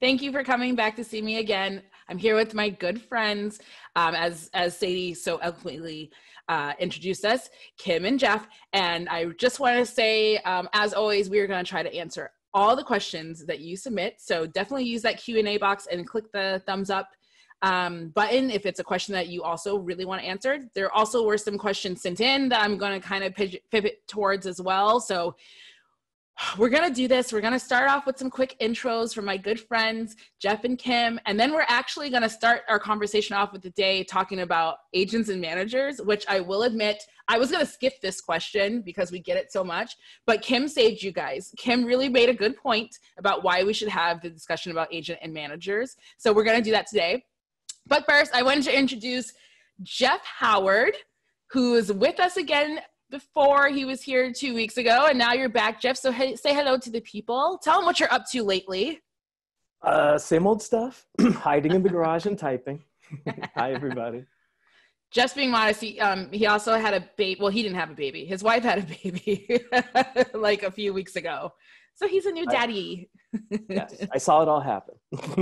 Thank you for coming back to see me again. I'm here with my good friends, um, as as Sadie so eloquently uh, introduced us, Kim and Jeff. And I just want to say, um, as always, we are going to try to answer all the questions that you submit. So definitely use that Q and A box and click the thumbs up um, button if it's a question that you also really want answered. There also were some questions sent in that I'm going to kind of pivot towards as well. So we're going to do this. We're going to start off with some quick intros from my good friends, Jeff and Kim. And then we're actually going to start our conversation off with the day talking about agents and managers, which I will admit, I was going to skip this question because we get it so much. But Kim saved you guys. Kim really made a good point about why we should have the discussion about agent and managers. So we're going to do that today. But first, I wanted to introduce Jeff Howard, who is with us again before he was here two weeks ago, and now you're back, Jeff. So hey, say hello to the people. Tell them what you're up to lately. Uh, same old stuff. Hiding in the garage and typing. Hi, everybody. Just being modest, he, um, he also had a baby. Well, he didn't have a baby. His wife had a baby like a few weeks ago. So he's a new daddy. I, yes, I saw it all happen.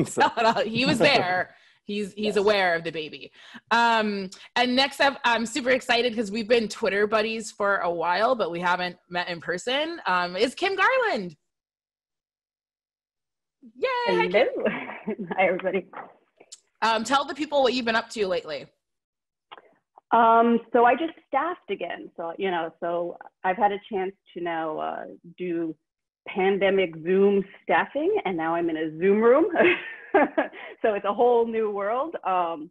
so. he was there he's he's yes. aware of the baby. Um and next up i'm super excited because we've been twitter buddies for a while but we haven't met in person. Um is kim garland. Yay! Hello. Hi everybody. Um tell the people what you've been up to lately. Um so i just staffed again. So you know so i've had a chance to now uh, do pandemic zoom staffing and now i'm in a zoom room so it's a whole new world. Um,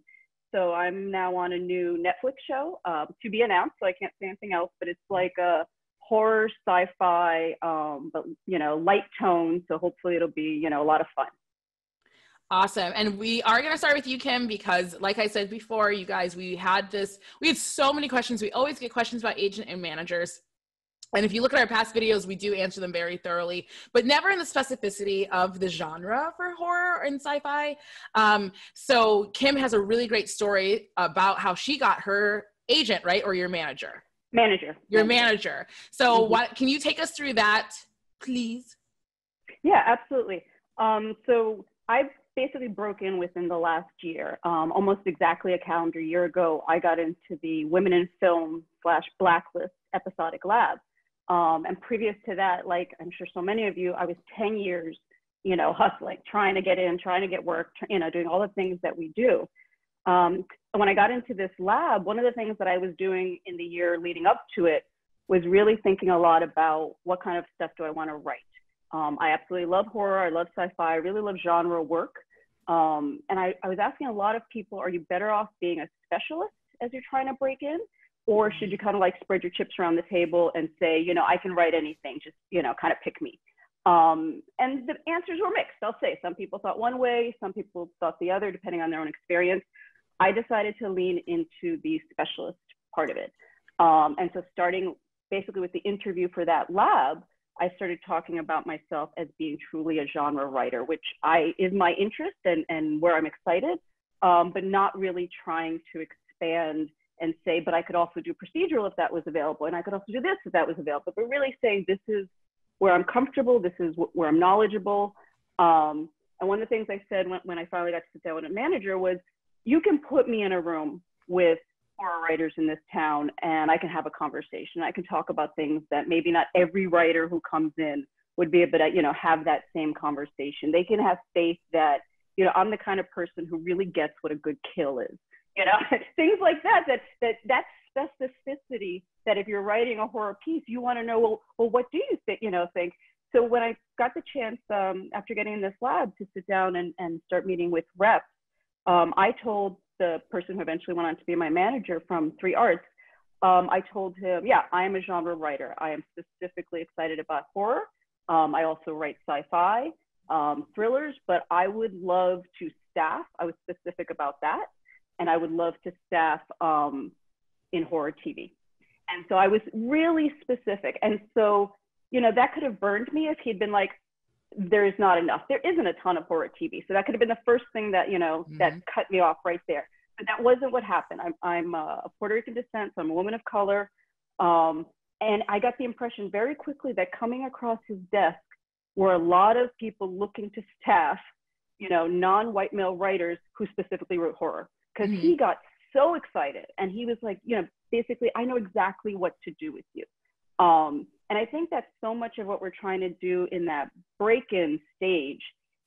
so I'm now on a new Netflix show um, to be announced, so I can't say anything else. But it's like a horror, sci-fi, um, but you know, light tone. So hopefully it'll be you know a lot of fun. Awesome. And we are going to start with you, Kim, because like I said before, you guys, we had this, we had so many questions. We always get questions about agent and managers. And if you look at our past videos, we do answer them very thoroughly, but never in the specificity of the genre for horror and sci fi. Um, so, Kim has a really great story about how she got her agent, right? Or your manager? Manager. Your manager. So, mm-hmm. what can you take us through that, please? Yeah, absolutely. Um, so, I've basically broken within the last year. Um, almost exactly a calendar year ago, I got into the Women in Film slash Blacklist episodic lab. Um, and previous to that, like I'm sure so many of you, I was 10 years, you know, hustling, trying to get in, trying to get work, you know, doing all the things that we do. Um, when I got into this lab, one of the things that I was doing in the year leading up to it was really thinking a lot about what kind of stuff do I want to write. Um, I absolutely love horror. I love sci-fi. I really love genre work. Um, and I, I was asking a lot of people, are you better off being a specialist as you're trying to break in? Or should you kind of like spread your chips around the table and say, you know, I can write anything, just, you know, kind of pick me? Um, and the answers were mixed, I'll say. Some people thought one way, some people thought the other, depending on their own experience. I decided to lean into the specialist part of it. Um, and so, starting basically with the interview for that lab, I started talking about myself as being truly a genre writer, which I is my interest and, and where I'm excited, um, but not really trying to expand and say, but I could also do procedural if that was available, and I could also do this if that was available. But really saying this is where I'm comfortable, this is where I'm knowledgeable. Um, and one of the things I said when, when I finally got to sit down with a manager was, you can put me in a room with horror writers in this town, and I can have a conversation. I can talk about things that maybe not every writer who comes in would be able to, you know, have that same conversation. They can have faith that, you know, I'm the kind of person who really gets what a good kill is you know things like that that that that specificity that if you're writing a horror piece you want to know well well what do you think you know think? So when i got the chance um, after getting in this lab to sit down and, and start meeting with reps um, i told the person who eventually went on to be my manager from three arts um, i told him yeah i am a genre writer. I am specifically excited about horror. Um, i also write sci-fi um, thrillers but i would love to staff. I was specific about that and I would love to staff um, in horror TV. And so I was really specific. And so, you know, that could have burned me if he'd been like, there is not enough. There isn't a ton of horror TV. So that could have been the first thing that, you know, mm-hmm. that cut me off right there. But that wasn't what happened. I'm, I'm a Puerto Rican descent, so I'm a woman of color. Um, and I got the impression very quickly that coming across his desk were a lot of people looking to staff you know, non-white male writers who specifically wrote horror because Mhm. he got so excited and he was like, you know, basically, I know exactly what to do with you. Um, and I think that's so much of what we're trying to do in that break-in stage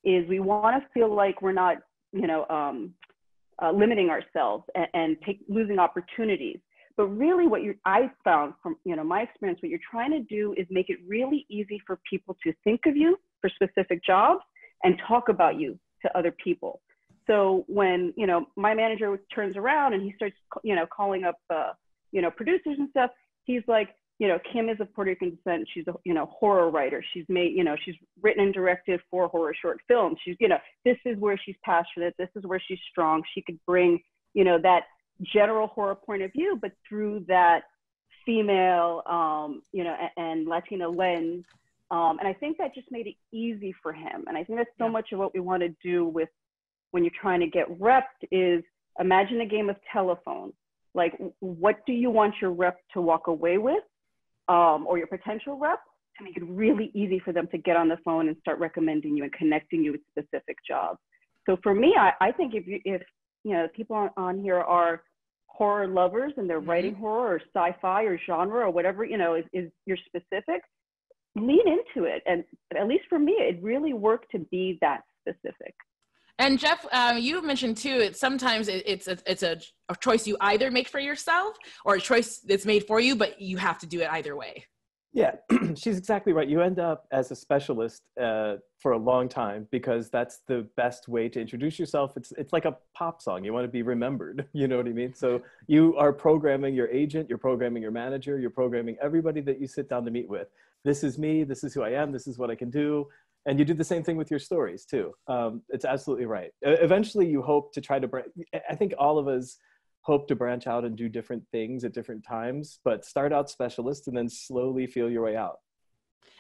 is we want to feel like we're not, you know, um, uh, limiting ourselves and, and take, losing opportunities. But really, what you I found from you know my experience, what you're trying to do is make it really easy for people to think of you for specific jobs and talk about you to other people. So when you know my manager turns around and he starts you know calling up uh, you know producers and stuff, he's like, you know, Kim is of Puerto Rican descent. She's a you know horror writer. She's made you know she's written and directed four horror short films. She's you know this is where she's passionate. This is where she's strong. She could bring you know that general horror point of view, but through that female um, you know and, and Latina lens. Um, and I think that just made it easy for him. And I think that's so Yeah. much of what we want to do with when you're trying to get repped is imagine a game of telephone. Like, what do you want your rep to walk away with, um, or your potential rep, to make it really easy for them to get on the phone and start recommending you and connecting you with specific jobs. So for me, I, I think if you if you know people on, on here are horror lovers and they're Mhm. writing horror or sci-fi or genre or whatever you know is, is your specific, lean into it. And at least for me, it really worked to be that specific. And Jeff, um, you mentioned too. It's sometimes it, it's a, it's a, a choice you either make for yourself or a choice that's made for you, but you have to do it either way. Yeah, she's exactly right. You end up as a specialist uh, for a long time because that's the best way to introduce yourself. It's it's like a pop song. You want to be remembered. You know what I mean? So you are programming your agent, you're programming your manager, you're programming everybody that you sit down to meet with. This is me. This is who I am. This is what I can do. And you do the same thing with your stories too. Um, it's absolutely right. Eventually, you hope to try to. I think all of us hope to branch out and do different things at different times, but start out specialist and then slowly feel your way out.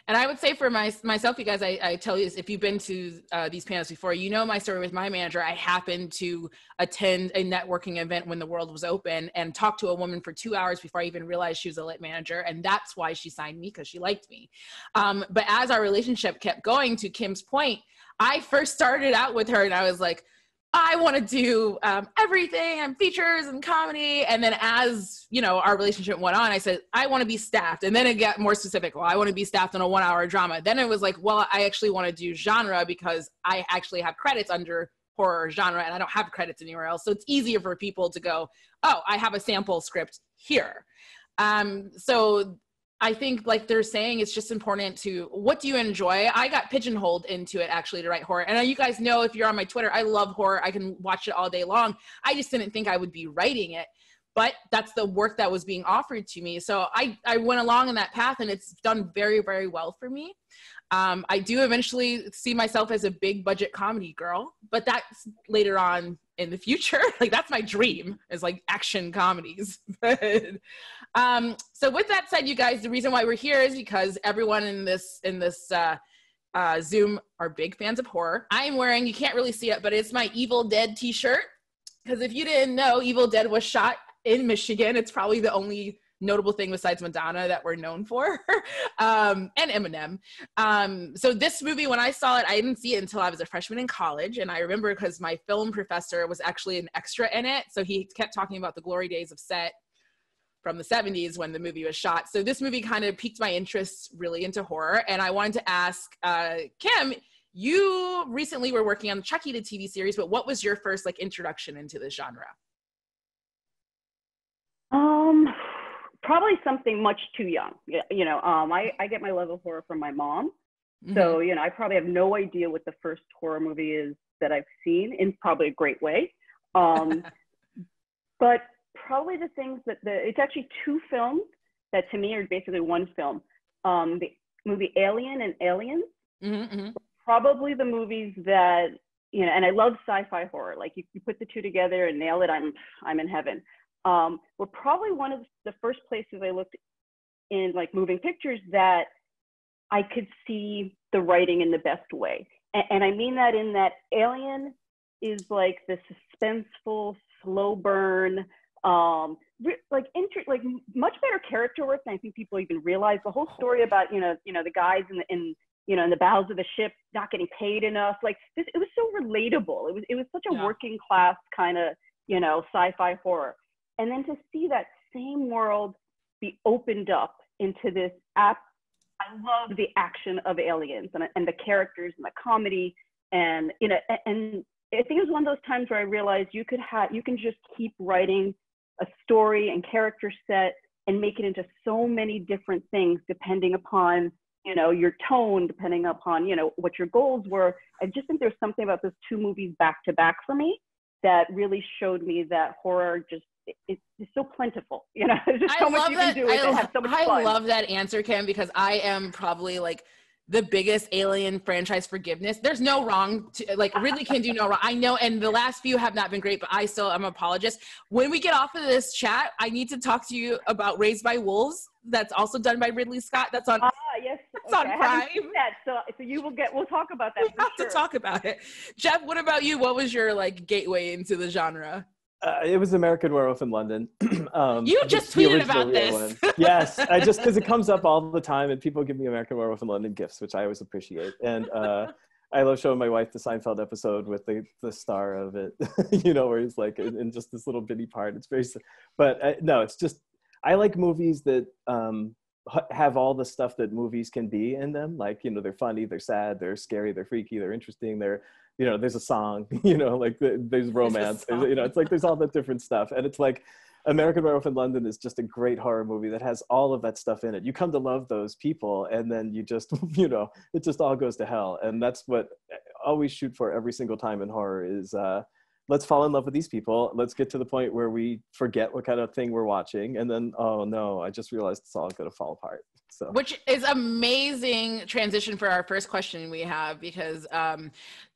And I would say for my, myself, you guys, I, I tell you this, if you've been to uh, these panels before, you know my story with my manager. I happened to attend a networking event when the world was open and talk to a woman for two hours before I even realized she was a lit manager. And that's why she signed me because she liked me. Um, but as our relationship kept going, to Kim's point, I first started out with her and I was like, I want to do um, everything and features and comedy. And then as you know, our relationship went on, I said, I want to be staffed. And then it got more specific. Well, I want to be staffed on a one hour drama. Then it was like, well, I actually want to do genre because I actually have credits under horror genre and I don't have credits anywhere else. So it's easier for people to go, oh, I have a sample script here. Um, so I think, like they're saying, it's just important to what do you enjoy? I got pigeonholed into it actually to write horror. And you guys know if you're on my Twitter, I love horror. I can watch it all day long. I just didn't think I would be writing it, but that's the work that was being offered to me. So I, I went along in that path and it's done very, very well for me. Um, I do eventually see myself as a big budget comedy girl, but that's later on in the future. like that's my dream is like action comedies. um, so with that said, you guys, the reason why we're here is because everyone in this in this uh, uh, Zoom are big fans of horror. I am wearing, you can't really see it, but it's my Evil Dead T-shirt. Because if you didn't know, Evil Dead was shot in Michigan. It's probably the only notable thing besides Madonna that we're known for, um, and Eminem. Um, so this movie, when I saw it, I didn't see it until I was a freshman in college, and I remember because my film professor was actually an extra in it, so he kept talking about the glory days of set from the 70s when the movie was shot. So this movie kind of piqued my interest really into horror, and I wanted to ask uh, Kim. You recently were working on the Chucky the TV series, but what was your first like introduction into this genre? Probably something much too young. You know, um, I, I get my love of horror from my mom. Mm-hmm. So, you know, I probably have no idea what the first horror movie is that I've seen in probably a great way. Um, but probably the things that the, it's actually two films that to me are basically one film. Um, the movie Alien and Aliens, Mm-hmm, mm-hmm. probably the movies that, you know, and I love sci-fi horror. Like you, you put the two together and nail it, I'm, I'm in heaven. Um, were probably one of the first places I looked in like moving pictures that I could see the writing in the best way. And, and I mean that in that Alien is like the suspenseful, slow burn, um, like inter- like m- much better character work than I think people even realize. The whole story about you know you know the guys in the in you know, in the bowels of the ship, not getting paid enough. Like this, it was so relatable. It was, it was such a yeah. working class kind of, you know, sci-fi horror. And then to see that same world be opened up into this app. I love the action of aliens and, and the characters and the comedy and you know and I think it was one of those times where I realized you could have you can just keep writing a story and character set and make it into so many different things depending upon you know your tone depending upon you know what your goals were i just think there's something about those two movies back to back for me that really showed me that horror just it's, it's so plentiful you know there's just so I much you that, can do I, have so much I fun. love that answer kim because i am probably like the biggest alien franchise forgiveness. There's no wrong to like Ridley can do no wrong. I know, and the last few have not been great, but I still am an apologist. When we get off of this chat, I need to talk to you about Raised by Wolves. That's also done by Ridley Scott. That's on. Ah, yes. That's okay. on Prime. That, so, so you will get. We'll talk about that. We have sure. to talk about it. Jeff, what about you? What was your like gateway into the genre? Uh, it was American Werewolf in London. um, you just tweeted about this. yes, I just because it comes up all the time, and people give me American Werewolf in London gifts, which I always appreciate. And uh, I love showing my wife the Seinfeld episode with the the star of it, you know, where he's like in, in, just this little bitty part. It's very, but uh, no, it's just I like movies that um, have all the stuff that movies can be in them. Like you know, they're funny, they're sad, they're scary, they're freaky, they're interesting, they're you know there's a song you know like there's romance there's, you know it's like there's all that different stuff. And it's like american werewolf in london is just a great horror movie that has all of that stuff in it. You come to love those people and then you just you know it just all goes to hell. And that's what I always shoot for every single time in horror is uh let's fall in love with these people. Let's get to the point where we forget what kind of thing we're watching. And then oh no i just realized it's all going to fall apart. So. Which is amazing transition for our first question we have because um,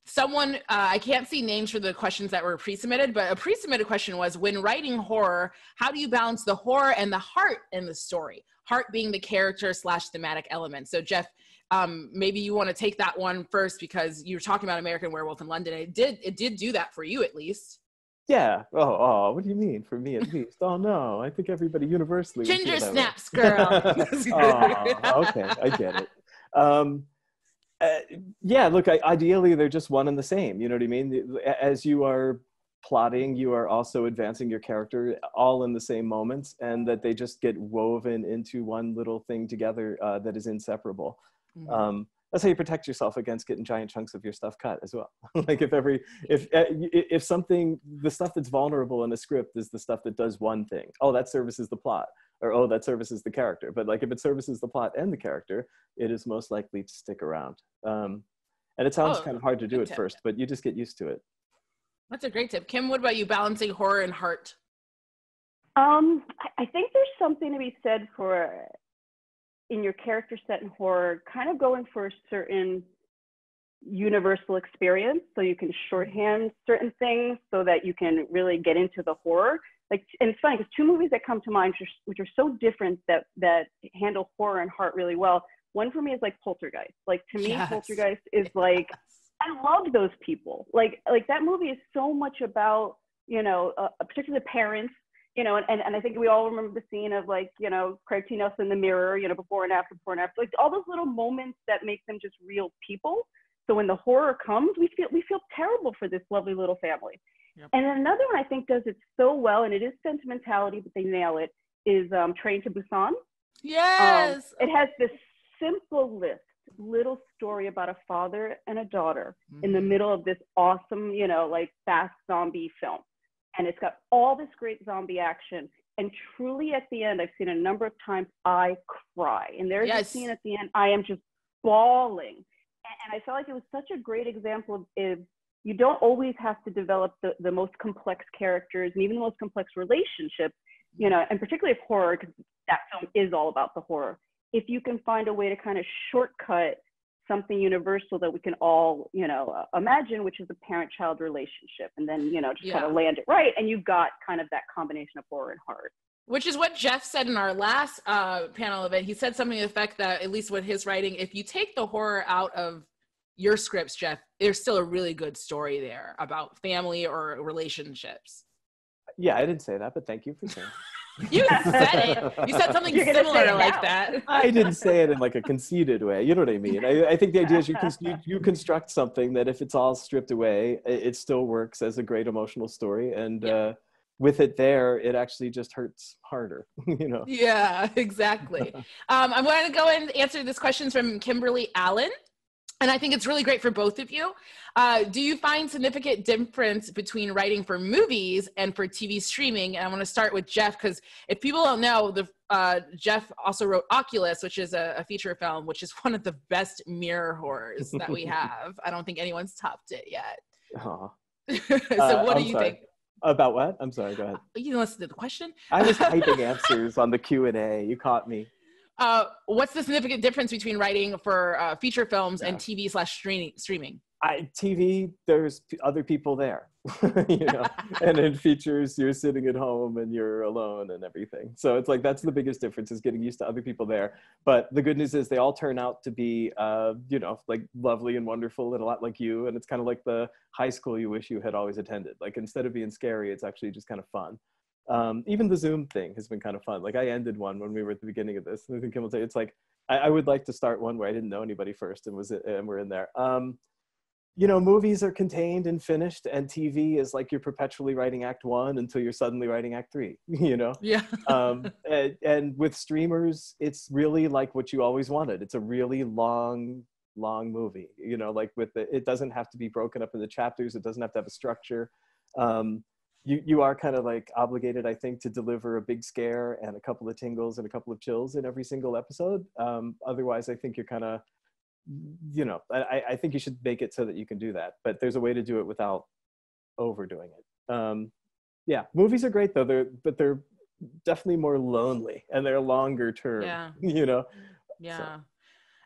someone uh, I can't see names for the questions that were pre-submitted, but a pre-submitted question was: When writing horror, how do you balance the horror and the heart in the story? Heart being the character slash thematic element. So Jeff, um, maybe you want to take that one first because you were talking about American Werewolf in London. It did it did do that for you at least. Yeah. Oh, oh, what do you mean? For me, at least. Oh no, I think everybody universally. Ginger snaps, girl. oh, okay, I get it. Um, uh, yeah. Look, I, ideally, they're just one and the same. You know what I mean? As you are plotting, you are also advancing your character all in the same moments, and that they just get woven into one little thing together uh, that is inseparable. Mm-hmm. Um, that's how you protect yourself against getting giant chunks of your stuff cut as well like if every if uh, if something the stuff that's vulnerable in a script is the stuff that does one thing oh that services the plot or oh that services the character. But like if it services the plot and the character it is most likely to stick around. Um, and it sounds oh, kind of hard to do at tip. first but you just get used to it. That's a great tip. Kim what about you? Balancing horror and heart. Um, I think there's something to be said for in your character set in horror, kind of going for a certain universal experience so you can shorthand certain things so that you can really get into the horror like and it's funny because two movies that come to mind which are, which are so different that that handle horror and heart really well one for me is like poltergeist like to me yes. poltergeist is like i love those people like like that movie is so much about you know uh, particularly the parents you know, and, and, and I think we all remember the scene of like, you know, Craig T. Nelson in the mirror, you know, before and after, before and after, like all those little moments that make them just real people. So when the horror comes, we feel we feel terrible for this lovely little family. Yep. And then another one I think does it so well, and it is sentimentality, but they nail it. Is um, Train to Busan. Yes. Um, it has this simple list little story about a father and a daughter mm-hmm. in the mm-hmm. middle of this awesome, you know, like fast zombie film and it's got all this great zombie action. And truly, at the end, I've seen a number of times I cry. And there's yes. a scene at the end I am just bawling. And, I felt like it was such a great example of, of you don't always have to develop the, the most complex characters and even the most complex relationships, you know, and particularly if horror, because that film is all about the horror. If you can find a way to kind of shortcut something universal that we can all, you know, uh, imagine, which is a parent-child relationship, and then you know just yeah. kind of land it right, and you've got kind of that combination of horror and heart. Which is what Jeff said in our last uh, panel event. He said something to the effect that, at least with his writing, if you take the horror out of your scripts, Jeff, there's still a really good story there about family or relationships. Yeah, I didn't say that, but thank you for saying. You said it. You said something similar like that. I didn't say it in like a conceited way. You know what I mean? I, I think the idea is you, can, you, you construct something that if it's all stripped away, it, it still works as a great emotional story. And yeah. uh, with it there, it actually just hurts harder. you know? Yeah, exactly. um, I'm going to go and answer this question from Kimberly Allen and I think it's really great for both of you. Uh, do you find significant difference between writing for movies and for TV streaming? And I want to start with Jeff because if people don't know, the uh, Jeff also wrote Oculus, which is a, a, feature film, which is one of the best mirror horrors that we have. I don't think anyone's topped it yet. so, uh, what do I'm you sorry. think? About what? I'm sorry. Go ahead. You didn't listen to the question. I was typing answers on the Q and A. You caught me. Uh, what's the significant difference between writing for uh, feature films yeah. and TV slash streaming? Streaming. I, TV, there's other people there, you know, and in features, you're sitting at home and you're alone and everything. So it's like that's the biggest difference is getting used to other people there. But the good news is they all turn out to be, uh, you know, like lovely and wonderful and a lot like you. And it's kind of like the high school you wish you had always attended. Like instead of being scary, it's actually just kind of fun um, even the Zoom thing has been kind of fun. Like I ended one when we were at the beginning of this. And I think Kim will say it's like I, I, would like to start one where I didn't know anybody first and was and we're in there. Um, you know, movies are contained and finished, and TV is like you're perpetually writing Act One until you're suddenly writing Act Three. You know. Yeah. um, and, and with streamers, it's really like what you always wanted. It's a really long long movie you know like with the, it doesn't have to be broken up into chapters it doesn't have to have a structure um, you you are kind of like obligated, I think, to deliver a big scare and a couple of tingles and a couple of chills in every single episode. Um, otherwise, I think you're kind of, you know, I, I think you should make it so that you can do that. But there's a way to do it without overdoing it. Um, yeah, movies are great though. They're but they're definitely more lonely and they're longer term. Yeah. You know. Yeah. So.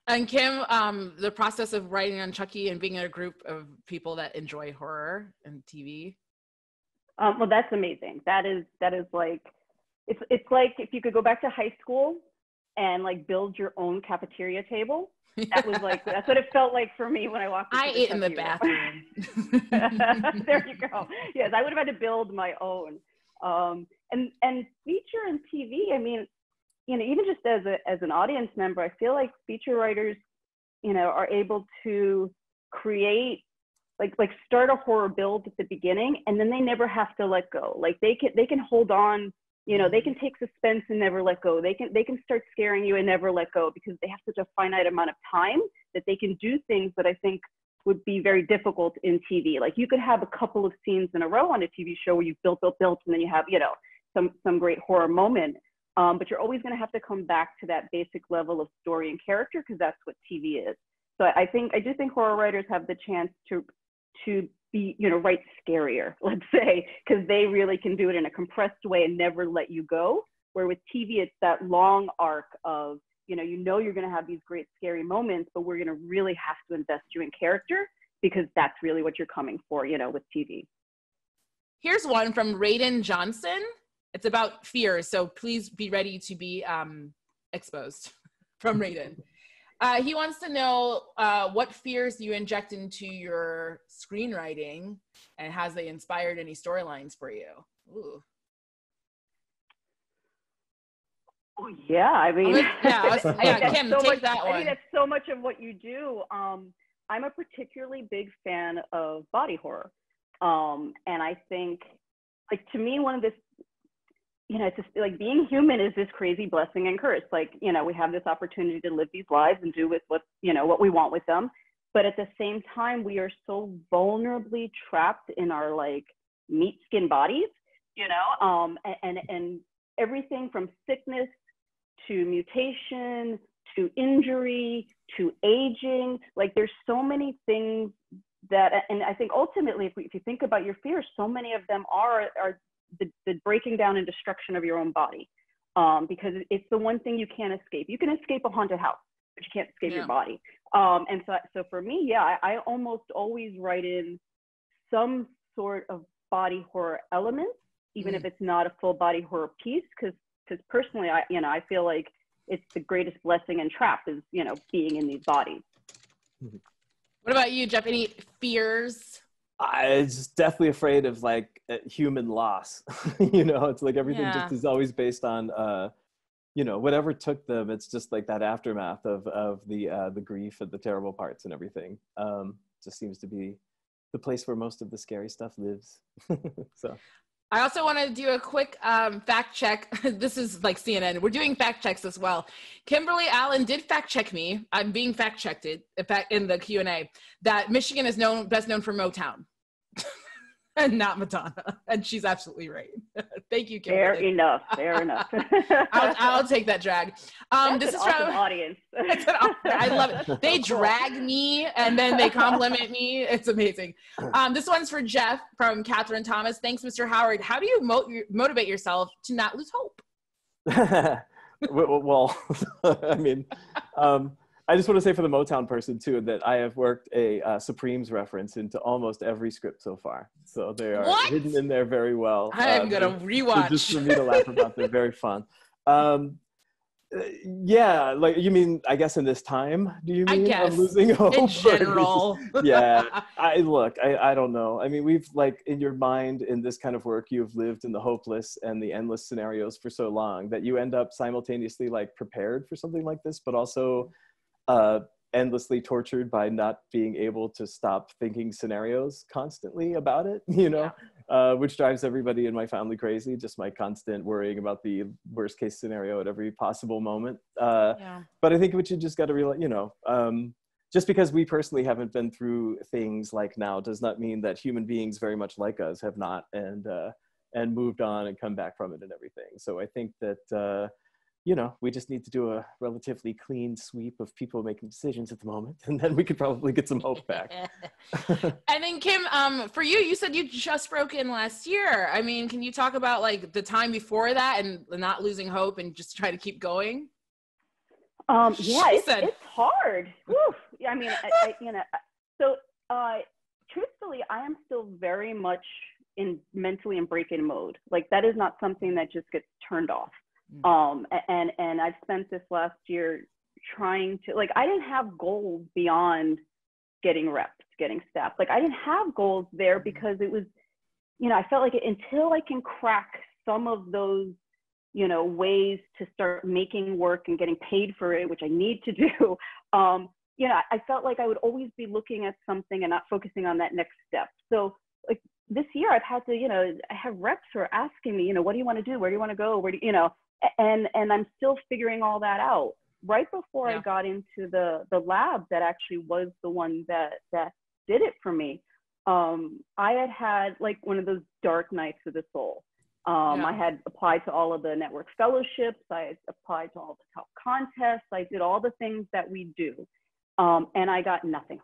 And Kim, um, the process of writing on Chucky and being in a group of people that enjoy horror and TV. Um, well, that's amazing. That is that is like it's it's like if you could go back to high school and like build your own cafeteria table. That was like that's what it felt like for me when I walked. I ate in the bathroom. there you go. Yes, I would have had to build my own. Um, and and feature and TV. I mean, you know, even just as a as an audience member, I feel like feature writers, you know, are able to create like like start a horror build at the beginning and then they never have to let go. Like they can they can hold on you know they can take suspense and never let go. They can they can start scaring you and never let go because they have such a finite amount of time that they can do things that i think would be very difficult in tv like you could have a couple of scenes in a row on a tv show where you've built built built and then you have you know some some great horror moment. Um, but you're always going to have to come back to that basic level of story and character because that's what tv is. So I think I do think horror writers have the chance to to be, you know, write scarier, let's say, because they really can do it in a compressed way and never let you go. Where with TV, it's that long arc of, you know, you know you're going to have these great scary moments, but we're going to really have to invest you in character because that's really what you're coming for, you know, with TV. Here's one from Raiden Johnson. It's about fear, so please be ready to be um, exposed from Raiden. Uh, he wants to know uh, what fears you inject into your screenwriting and has they inspired any storylines for you? Ooh. Oh, yeah, I mean, was, yeah, was, yeah Kim, so take much, that one. I mean, that's so much of what you do. Um, I'm a particularly big fan of body horror. Um, and I think, like, to me, one of the you know, it's just like being human is this crazy blessing and curse. Like, you know, we have this opportunity to live these lives and do with what, you know, what we want with them. But at the same time, we are so vulnerably trapped in our like meat skin bodies, you know, um, and, and, and everything from sickness to mutation to injury to aging. Like, there's so many things that, and I think ultimately, if, we, if you think about your fears, so many of them are, are the, the breaking down and destruction of your own body um, because it's the one thing you can't escape. You can escape a haunted house, but you can't escape yeah. your body. Um, and so, so for me, yeah, I, I almost always write in some sort of body horror elements, even mm. if it's not a full body horror piece, because because personally, I you know I feel like it's the greatest blessing and trap is you know being in these bodies. What about you, Jeff? Any fears I just definitely afraid of like human loss. you know, it's like everything Yeah. just is always based on, uh, you know, whatever took them. It's just like that aftermath of of the uh, the grief and the terrible parts and everything. Um, just seems to be the place where most of the scary stuff lives. so I also want to do a quick um, fact check. this is like CNN. We're doing fact checks as well. Kimberly Allen did fact check me. I'm being fact checked in in the Q and A that Michigan is known best known for Motown, and not Madonna. And she's absolutely right. Thank you, Fair enough. Fair enough. I'll, I'll take that drag. Um, That's this an is awesome from. audience. It's an honor. I love it. They drag me and then they compliment me. It's amazing. Um, this one's for Jeff from Catherine Thomas. Thanks, Mr. Howard. How do you mo- motivate yourself to not lose hope? well, well, I mean, um, I just want to say for the Motown person too that I have worked a uh, Supremes reference into almost every script so far, so they are What? hidden in there very well. I'm Um, gonna so rewatch. just for me to laugh about. They're very fun. Um, uh, yeah, like you mean? I guess in this time, do you I mean guess. I'm losing hope? in Or is this- general. yeah i look I, I don't know i mean we've like in your mind in this kind of work you've lived in the hopeless and the endless scenarios for so long that you end up simultaneously like prepared for something like this but also uh endlessly tortured by not being able to stop thinking scenarios constantly about it you know uh, which drives everybody in my family crazy just my constant worrying about the worst case scenario at every possible moment uh, yeah. but I think what you just got to realize, you know, um, just because we personally haven't been through things like now does not mean that human beings very much like us have not and uh, and moved on and come back from it and everything. So I think that uh, you know we just need to do a relatively clean sweep of people making decisions at the moment, and then we could probably get some hope back. and then Kim, um, for you, you said you just broke in last year. I mean, can you talk about like the time before that and not losing hope and just try to keep going? Um, yeah, it's, said- it's hard. Woo. I mean, I, I, you know, so uh, truthfully, I am still very much in mentally in break-in mode. Like that is not something that just gets turned off. Mm. Um, and and I've spent this last year trying to like I didn't have goals beyond getting reps, getting staff. Like I didn't have goals there because it was, you know, I felt like until I can crack some of those you know ways to start making work and getting paid for it which i need to do um, you know i felt like i would always be looking at something and not focusing on that next step so like this year i've had to you know i have reps who are asking me you know what do you want to do where do you want to go where do you, you know and and i'm still figuring all that out right before Yeah. i got into the the lab that actually was the one that that did it for me um, i had had like one of those dark nights of the soul um, Yeah. I had applied to all of the network fellowships. I had applied to all the top contests. I did all the things that we do. Um, and I got nothing.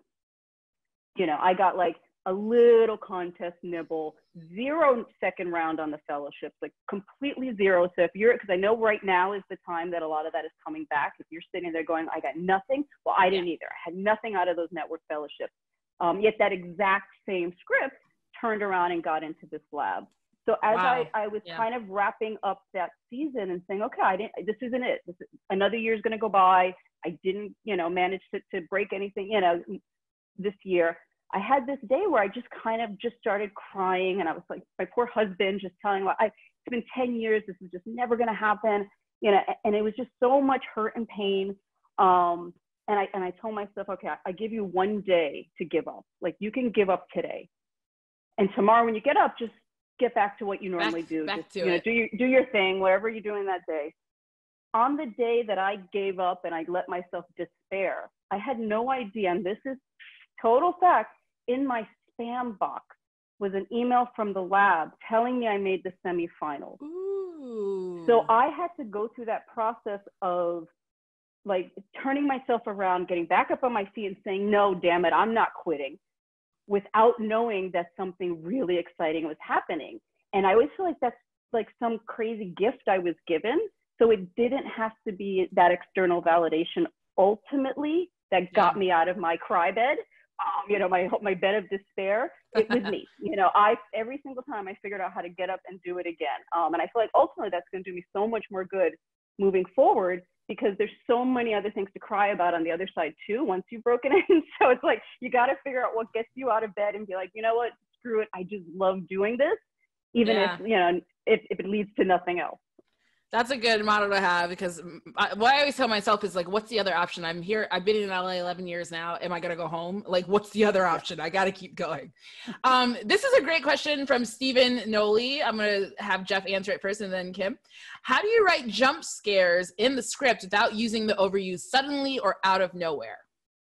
You know, I got like a little contest nibble, zero second round on the fellowships, like completely zero. So if you're, because I know right now is the time that a lot of that is coming back. If you're sitting there going, I got nothing, well, I didn't either. I had nothing out of those network fellowships. Um, yet that exact same script turned around and got into this lab. So as Wow. I, I was Yeah. kind of wrapping up that season and saying, okay, I didn't, this isn't it. This is, another year's going to go by. I didn't, you know, manage to, to break anything, you know, this year. I had this day where I just kind of just started crying and I was like, my poor husband just telling me, I, it's been 10 years. This is just never going to happen. You know, and it was just so much hurt and pain. Um, and I, and I told myself, okay, I, I give you one day to give up. Like you can give up today. And tomorrow when you get up, just get back to what you normally Back- do. back Just, to you know, do your, do your thing, whatever you're doing that day. On the day that I gave up and I let myself despair, I had no idea, and this is total fact, in my spam box was an email from the lab telling me I made the semifinals. Ooh. So I had to go through that process of like turning myself around, getting back up on my feet and saying, no, damn it, I'm not quitting without knowing that something really exciting was happening. And I always feel like that's like some crazy gift I was given. So it didn't have to be that external validation ultimately that got Yeah. me out of my cry bed. Um, you know, my my bed of despair. It was me. You know, I every single time I figured out how to get up and do it again. Um, and I feel like ultimately that's going to do me so much more good moving forward because there's so many other things to cry about on the other side too once you've broken in. So it's like you got to figure out what gets you out of bed and be like, you know what, screw it, I just love doing this, even yeah. if you know if, if it leads to nothing else. That's a good motto to have because I, what I always tell myself is like, what's the other option? I'm here. I've been in LA 11 years now. Am I going to go home? Like, what's the other option? I got to keep going. Um, this is a great question from Stephen Noli. I'm going to have Jeff answer it first and then Kim. How do you write jump scares in the script without using the overuse suddenly or out of nowhere?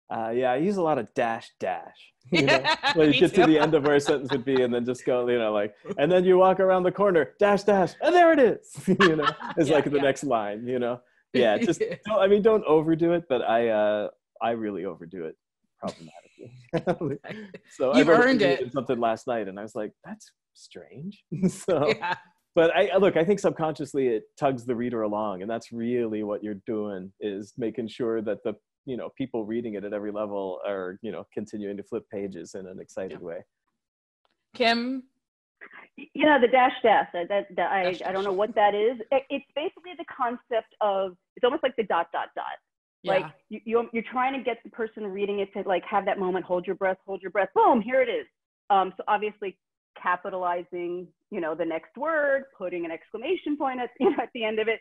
Uh, yeah, I use a lot of dash dash. You know, when you get too. to the end of where a sentence would be, and then just go, you know, like, and then you walk around the corner, dash dash, and there it is. you know, it's yeah, like the yeah. next line. You know, yeah, just don't, I mean, don't overdo it, but I uh, I really overdo it problematically. so You've I earned it. Something last night, and I was like, that's strange. so. Yeah. But I look. I think subconsciously it tugs the reader along, and that's really what you're doing is making sure that the you know people reading it at every level are you know continuing to flip pages in an excited yeah. way. Kim? You know the dash dash that, that, that I, dash, I don't know what that is. It, it's basically the concept of it's almost like the dot dot dot. Yeah. like you, you're, you're trying to get the person reading it to like have that moment hold your breath hold your breath boom here it is. Um, so obviously capitalizing you know the next word putting an exclamation point at, you know, at the end of it.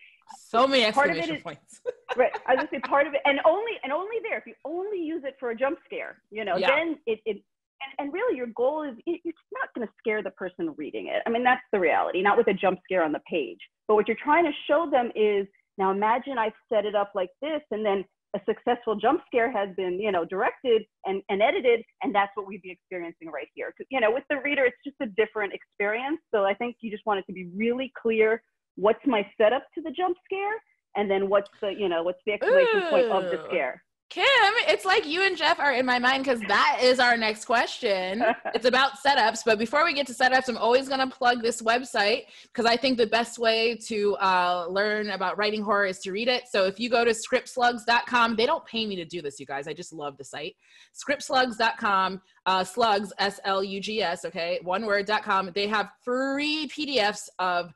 So many exclamation is, points. Right i was say part of it and only and only there. If you only use it for a jump scare you know yeah. then it, it and, and really your goal is it's not going to scare the person reading it. I mean that's the reality not with a jump scare on the page. But what you're trying to show them is now imagine i've set it up like this and then a successful jump scare has been, you know, directed and, and edited, and that's what we'd be experiencing right here. You know, with the reader, it's just a different experience. So I think you just want it to be really clear what's my setup to the jump scare, and then what's the, you know, what's the exclamation Ooh. point of the scare. Kim, it's like you and Jeff are in my mind because that is our next question. it's about setups. But before we get to setups, I'm always going to plug this website because I think the best way to uh, learn about writing horror is to read it. So if you go to scriptslugs.com, they don't pay me to do this, you guys. I just love the site. Scriptslugs.com, uh, slugs, S L U G S, okay, one word.com. They have free PDFs of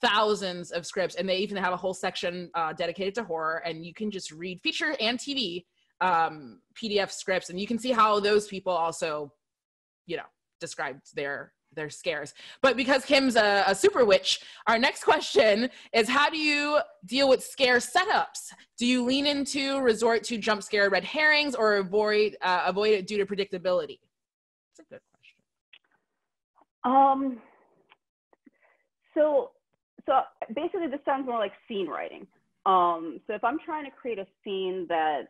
thousands of scripts and they even have a whole section uh, dedicated to horror and you can just read feature and tv um, pdf scripts and you can see how those people also you know described their their scares. But because kim's a, a super witch our next question is how do you deal with scare setups? Do you lean into resort to jump scare red herrings or avoid uh, avoid it due to predictability? It's a good question. Um so so basically this sounds more like scene writing. Um, so if I'm trying to create a scene that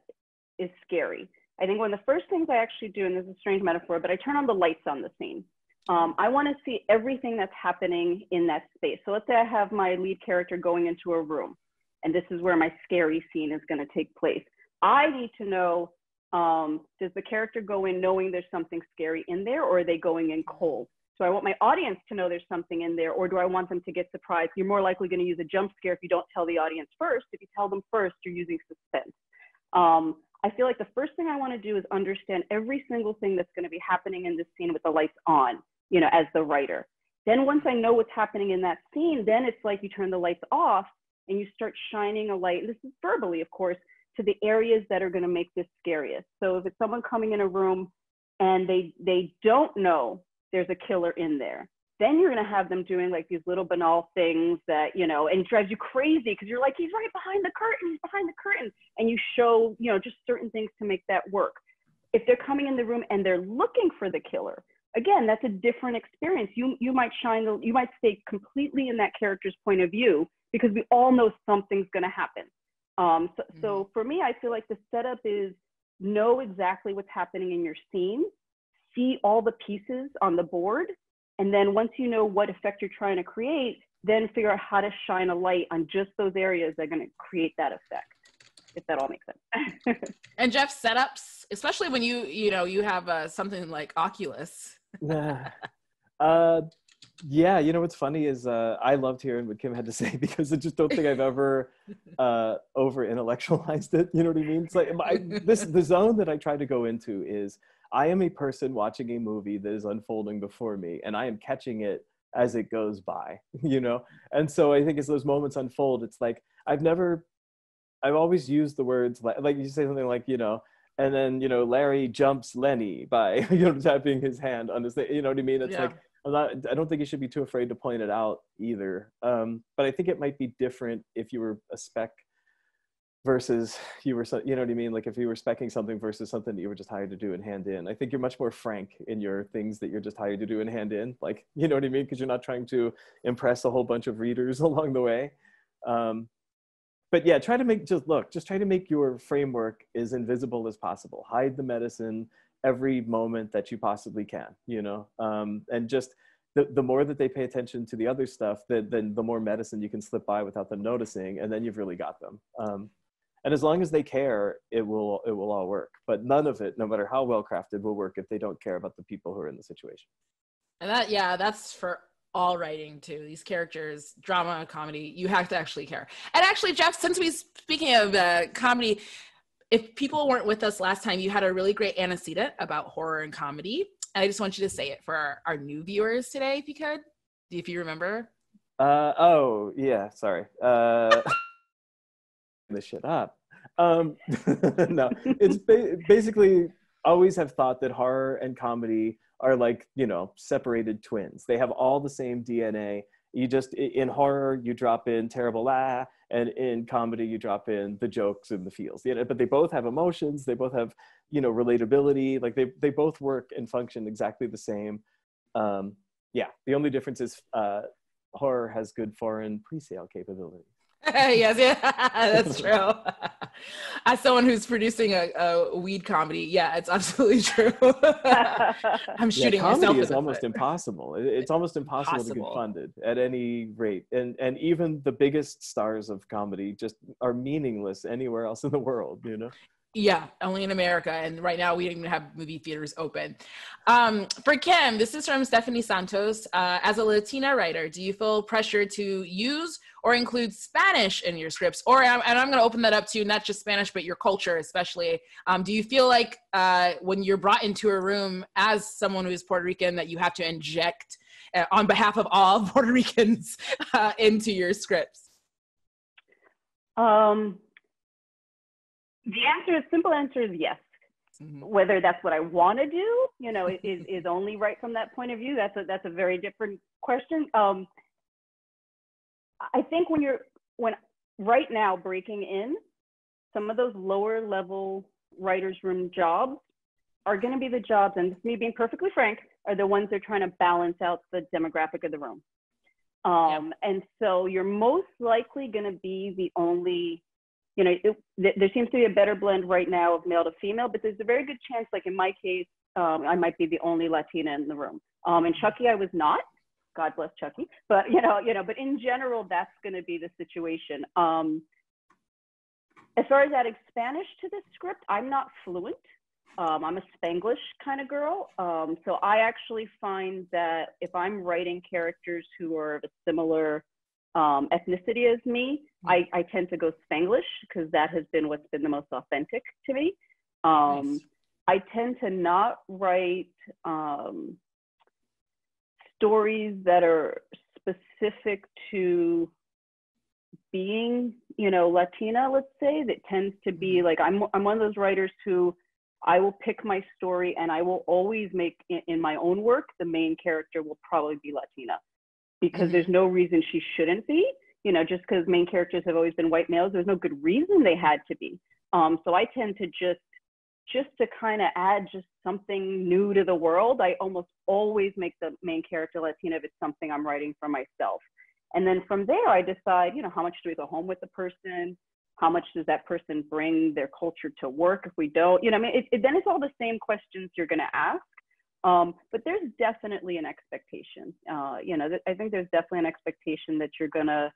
is scary, I think one of the first things I actually do, and this is a strange metaphor, but I turn on the lights on the scene. Um, I want to see everything that's happening in that space. So let's say I have my lead character going into a room, and this is where my scary scene is going to take place. I need to know um, does the character go in knowing there's something scary in there, or are they going in cold? So I want my audience to know there's something in there, or do I want them to get surprised? You're more likely going to use a jump scare if you don't tell the audience first. If you tell them first, you're using suspense. Um, I feel like the first thing I want to do is understand every single thing that's going to be happening in this scene with the lights on, you know, as the writer. Then once I know what's happening in that scene, then it's like you turn the lights off and you start shining a light. And this is verbally, of course, to the areas that are going to make this scariest. So if it's someone coming in a room and they they don't know there's a killer in there. Then you're going to have them doing like these little banal things that, you know, and drives you crazy because you're like, he's right behind the curtain, he's behind the curtain. And you show, you know, just certain things to make that work. If they're coming in the room and they're looking for the killer, again, that's a different experience. You, you might shine, the, you might stay completely in that character's point of view because we all know something's going to happen. Um, so, mm-hmm. so for me, I feel like the setup is know exactly what's happening in your scene see all the pieces on the board. And then once you know what effect you're trying to create, then figure out how to shine a light on just those areas that are going to create that effect if that all makes sense. And jeff setups especially when you you know you have uh, something like oculus. Yeah. Uh, yeah you know what's funny is uh, i loved hearing what kim had to say because i just don't think i've ever uh, over intellectualized it you know what i mean? It's like I, this the zone that i try to go into is I am a person watching a movie that is unfolding before me, and I am catching it as it goes by, you know? And so I think as those moments unfold, it's like I've never I've always used the words like, like you say something like, you know, and then you know Larry jumps Lenny by you know tapping his hand on his thing. You know what I mean? It's yeah. like I'm not. I don't think you should be too afraid to point it out either. Um, but I think it might be different if you were a spec versus you were you know what I mean? Like if you were specking something versus something that you were just hired to do and hand in. I think you're much more frank in your things that you're just hired to do and hand in. Like you know what I mean? Because you're not trying to impress a whole bunch of readers along the way. Um, but yeah, try to make just look, just try to make your framework as invisible as possible. Hide the medicine every moment that you possibly can, you know, um, and just the, the more that they pay attention to the other stuff, then, then the more medicine you can slip by without them noticing, and then you've really got them. Um, and as long as they care, it will it will all work. But none of it, no matter how well crafted, will work if they don't care about the people who are in the situation. And that, yeah, that's for all writing too. These characters, drama, comedy, you have to actually care. And actually, Jeff, since we speaking of uh, comedy, if people weren't with us last time, you had a really great antecedent about horror and comedy. And I just want you to say it for our, our new viewers today, if you could, if you remember. Uh, oh, yeah, sorry. Uh, this shit up. Um, no, it's ba- basically always have thought that horror and comedy are like you know separated twins. They have all the same dna you just in horror you drop in terrible ah and in comedy you drop in the jokes and the feels. You know, but they both have emotions. They both have you know relatability. Like they, they both work and function exactly the same. Um, yeah the only difference is uh, horror has good foreign pre-sale capabilities yes, yeah, that's true. As someone who's producing a, a, weed comedy, yeah, it's absolutely true. I'm shooting yeah, comedy is almost foot. impossible. It's almost impossible Possible. to get funded at any rate, and and even the biggest stars of comedy just are meaningless anywhere else in the world. You know. Yeah, only in America. And right now, we don't even have movie theaters open. Um, for Kim, this is from Stephanie Santos. Uh, as a Latina writer, do you feel pressure to use or include Spanish in your scripts? Or, and I'm going to open that up to not just Spanish, but your culture, especially. Um, do you feel like uh, when you're brought into a room as someone who's Puerto Rican that you have to inject uh, on behalf of all Puerto Ricans uh, into your scripts? Um, the answer is simple answer is yes. Mm-hmm. Whether that's what I want to do, you know, is is only right from that point of view. That's a that's a very different question. Um, I think when you're when right now breaking in, some of those lower level writers room jobs are going to be the jobs, and me being perfectly frank, are the ones that are trying to balance out the demographic of the room. Um, yeah. And so you're most likely going to be the only you know, it, there seems to be a better blend right now of male to female, but there's a very good chance, like in my case, um, I might be the only Latina in the room. Um, and Chucky, I was not. God bless Chucky. But you know, you know, but in general, that's going to be the situation. Um, as far as adding Spanish to the script, I'm not fluent. Um, I'm a Spanglish kind of girl. Um, so I actually find that if I'm writing characters who are of a similar um, ethnicity as me, hmm. I, I tend to go Spanglish because that has been what's been the most authentic to me. Um, nice. I tend to not write um, stories that are specific to being, you know, Latina, let's say, that tends to be hmm. like I'm, I'm one of those writers who I will pick my story and I will always make in, in my own work, the main character will probably be Latina because mm-hmm. there's no reason she shouldn't be. You know, just because main characters have always been white males, there's no good reason they had to be. Um, so I tend to just just to kind of add just something new to the world. I almost always make the main character Latina if it's something I'm writing for myself. And then from there, I decide, you know, how much do we go home with the person? How much does that person bring their culture to work if we don't? You know, I mean, it, it, then it's all the same questions you're going to ask. Um, but there's definitely an expectation. Uh, you know, th- I think there's definitely an expectation that you're gonna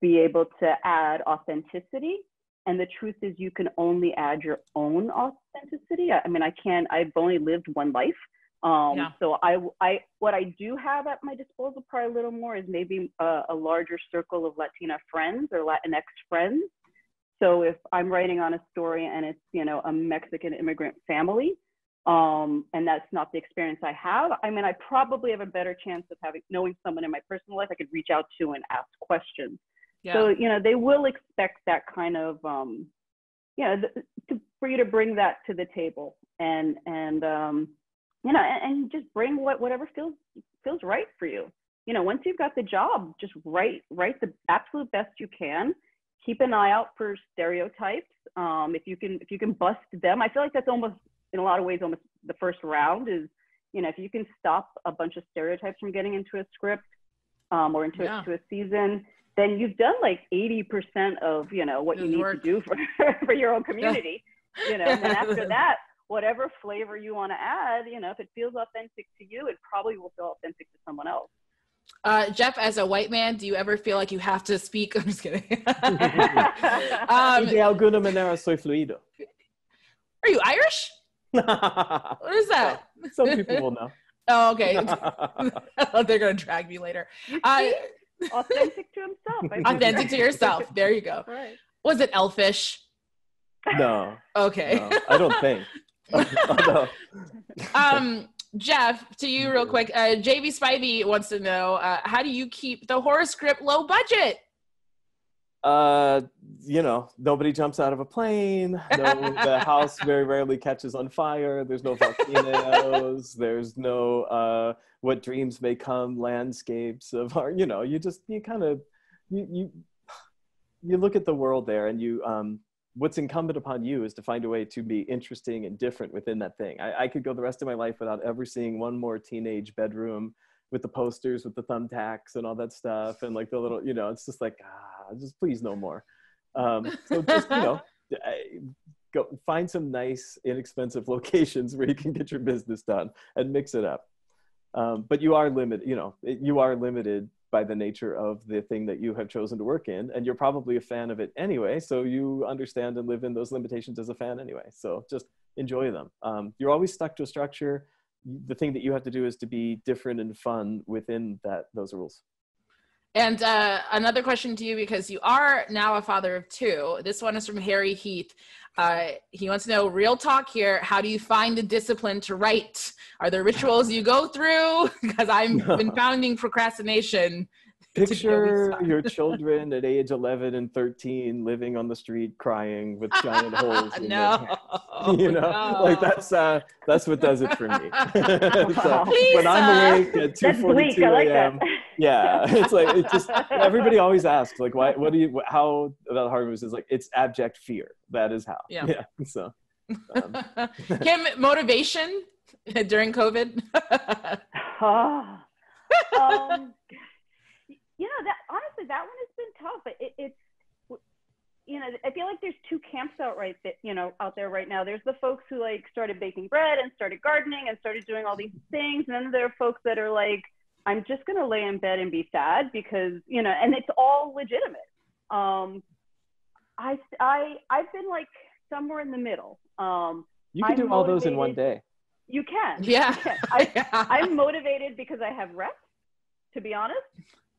be able to add authenticity. And the truth is, you can only add your own authenticity. I, I mean, I can't. I've only lived one life. Um, yeah. So I, I, what I do have at my disposal, probably a little more, is maybe a, a larger circle of Latina friends or Latinx friends. So if I'm writing on a story and it's, you know, a Mexican immigrant family, um, and that's not the experience I have. I mean, I probably have a better chance of having knowing someone in my personal life I could reach out to and ask questions. Yeah. So you know they will expect that kind of um, you know th- to, for you to bring that to the table and and um, you know and, and just bring what whatever feels feels right for you. You know once you've got the job, just write write the absolute best you can. Keep an eye out for stereotypes. Um, if you can if you can bust them, I feel like that's almost in a lot of ways almost the first round is you know if you can stop a bunch of stereotypes from getting into a script um, or into, yeah. into a season then you've done like 80% of you know what you need work. to do for, for your own community you know and then after that whatever flavor you want to add you know if it feels authentic to you it probably will feel authentic to someone else uh, Jeff, as a white man, do you ever feel like you have to speak? I'm just kidding. um, alguna manera soy fluido. Are you Irish? What is that? Some people will know. Oh, okay. They're gonna drag me later. Uh, authentic to himself. authentic to yourself. There you go. Right. Was it elfish? No. Okay. No, I don't think. oh, no. um, Jeff, to you real quick. Uh, JV Spivey wants to know uh, how do you keep the horror script low budget? Uh, you know, nobody jumps out of a plane. No, the house very rarely catches on fire. There's no volcanoes. there's no uh, what dreams may come landscapes of art. You know, you just you kind of you you you look at the world there, and you um, what's incumbent upon you is to find a way to be interesting and different within that thing. I, I could go the rest of my life without ever seeing one more teenage bedroom with the posters with the thumbtacks and all that stuff and like the little you know it's just like ah just please no more. Um, so just you know go find some nice inexpensive locations where you can get your business done and mix it up. Um, but you are limited you know you are limited by the nature of the thing that you have chosen to work in and you're probably a fan of it anyway so you understand and live in those limitations as a fan anyway. So just enjoy them. Um, you're always stuck to a structure. The thing that you have to do is to be different and fun within that those rules and uh, another question to you because you are now a father of two. This one is from harry heath. Uh, he wants to know real talk here. How do you find the discipline to write? Are there rituals you go through? Because i've been founding procrastination Picture your children at age 11 and 13 living on the street crying with giant holes in no. their hands. You know, no. like that's uh, that's what does it for me. so when I'm awake at 2:42 a.m. yeah, it's like it just everybody always asks like, why? What do you? How about horror movies is like it's abject fear. That is how. Yeah. yeah so. Um. Kim, motivation during COVID. oh, um, you know that honestly that one has been tough but it, it's you know i feel like there's two camps out right that you know out there right now. There's the folks who like started baking bread and started gardening and started doing all these things and then there are folks that are like i'm just going to lay in bed and be sad because you know and it's all legitimate. Um i i i've been like somewhere in the middle. Um you can I'm do all those in one day. You can. Yeah. I, i'm motivated because i have reps to be honest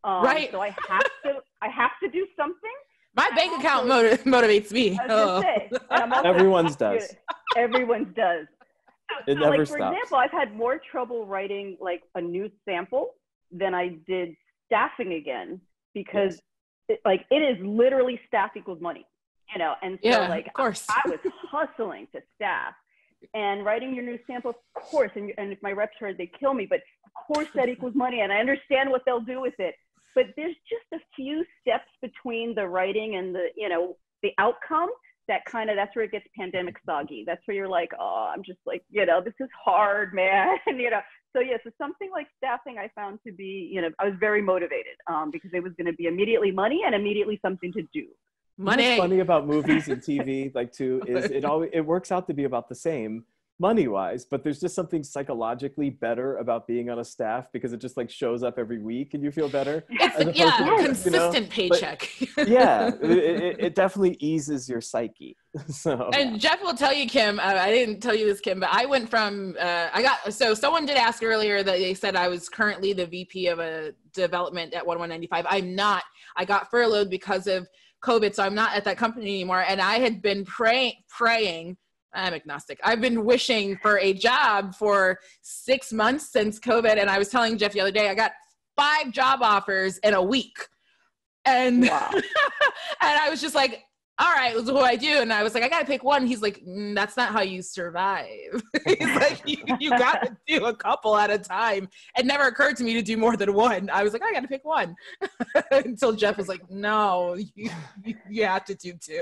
um, right. So I have to, I have to do something. My bank also, account motiv- motivates me. Oh. Say, Everyone's does. Everyone's does. It never like, for stops. example, I've had more trouble writing like a new sample than I did staffing again because yes. it, like it is literally staff equals money, you know. And so yeah, like of course. I, I was hustling to staff and writing your new sample, of course. And, and if my reps heard, they kill me, but of course that equals money, and I understand what they'll do with it but there's just a few steps between the writing and the you know the outcome that kind of that's where it gets pandemic soggy. That's where you're like oh i'm just like you know this is hard man you know? So yeah so something like staffing i found to be you know i was very motivated um, because it was going to be immediately money and immediately something to do. Money! What's funny about movies and tv like too is it always it works out to be about the same money wise but there's just something psychologically better about being on a staff because it just like shows up every week and you feel better it's yeah to, consistent you know? paycheck. yeah it, it, definitely eases your psyche so. And jeff will tell you kim uh, i didn't tell you this kim but i went from uh, i got so someone did ask earlier that they said i was currently the vp of a development at 1195 i'm not. I got furloughed because of covid so i'm not at that company anymore. And i had been praying praying I'm agnostic. I've been wishing for a job for six months since COVID. And I was telling Jeff the other day, I got five job offers in a week. And wow. and I was just like, all right, what do I do? And I was like, I gotta pick one. He's like, mm, that's not how you survive. He's like, you, you gotta do a couple at a time. It never occurred to me to do more than one. I was like, I gotta pick one. Until Jeff was like, no, you, you have to do two.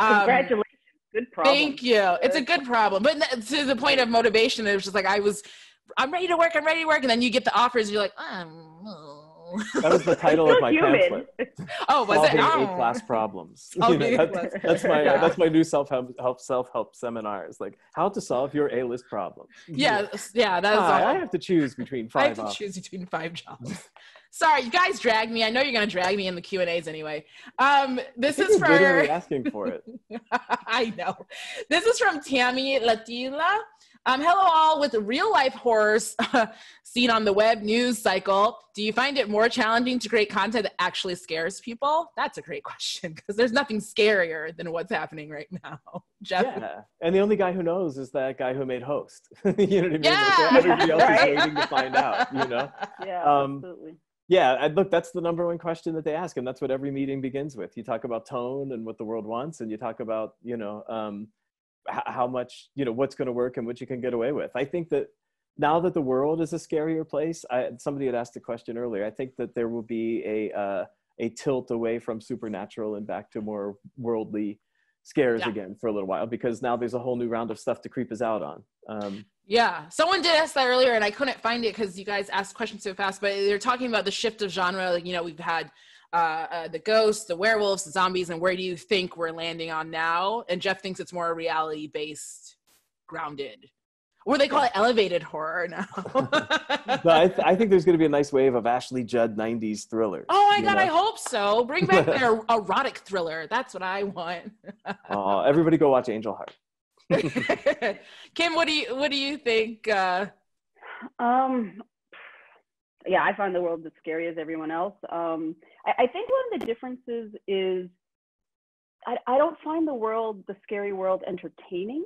Um, Congratulations. Good problem. Thank you. It's a good problem. But to the point of motivation, it was just like, I was, I'm ready to work. I'm ready to work. And then you get the offers. And you're like, oh, that was the title of my human. pamphlet. Oh, was Solving it? Oh. A-class problems. Oh, you know, that, that's my yeah. that's my new self help self help seminars. Like how to solve your A list problems. Yeah, yeah. That's Hi, I have to choose between five. I have to offers. choose between five jobs. Sorry, you guys drag me. I know you're gonna drag me in the Q and A's anyway. Um, this is for asking for it. I know. This is from Tammy Latila. Um, hello, all with real life horrors seen on the web news cycle. Do you find it more challenging to create content that actually scares people? That's a great question because there's nothing scarier than what's happening right now. Jeff? Yeah, and the only guy who knows is that guy who made Host. you know what I mean? Yeah. Like, everybody else right? is waiting to find out. You know? Yeah, um, absolutely. Yeah, look, that's the number one question that they ask, and that's what every meeting begins with. You talk about tone and what the world wants, and you talk about, you know, um, how much you know what's going to work and what you can get away with i think that now that the world is a scarier place I, somebody had asked a question earlier i think that there will be a uh, a tilt away from supernatural and back to more worldly scares yeah. again for a little while because now there's a whole new round of stuff to creep us out on um, yeah someone did ask that earlier and i couldn't find it because you guys asked questions so fast but they're talking about the shift of genre like you know we've had uh, uh, the ghosts, the werewolves, the zombies, and where do you think we're landing on now? And Jeff thinks it's more a reality based, grounded. Or they call it elevated horror now. I, th- I, think there's going to be a nice wave of Ashley Judd 90s thriller. Oh my God, know? I hope so. Bring back their erotic thriller. That's what I want. uh, everybody go watch Angel Heart. Kim, what do you what do you think? Uh... Um, yeah, I find the world as scary as everyone else. Um, I, I think one of the differences is I, I don't find the world, the scary world, entertaining.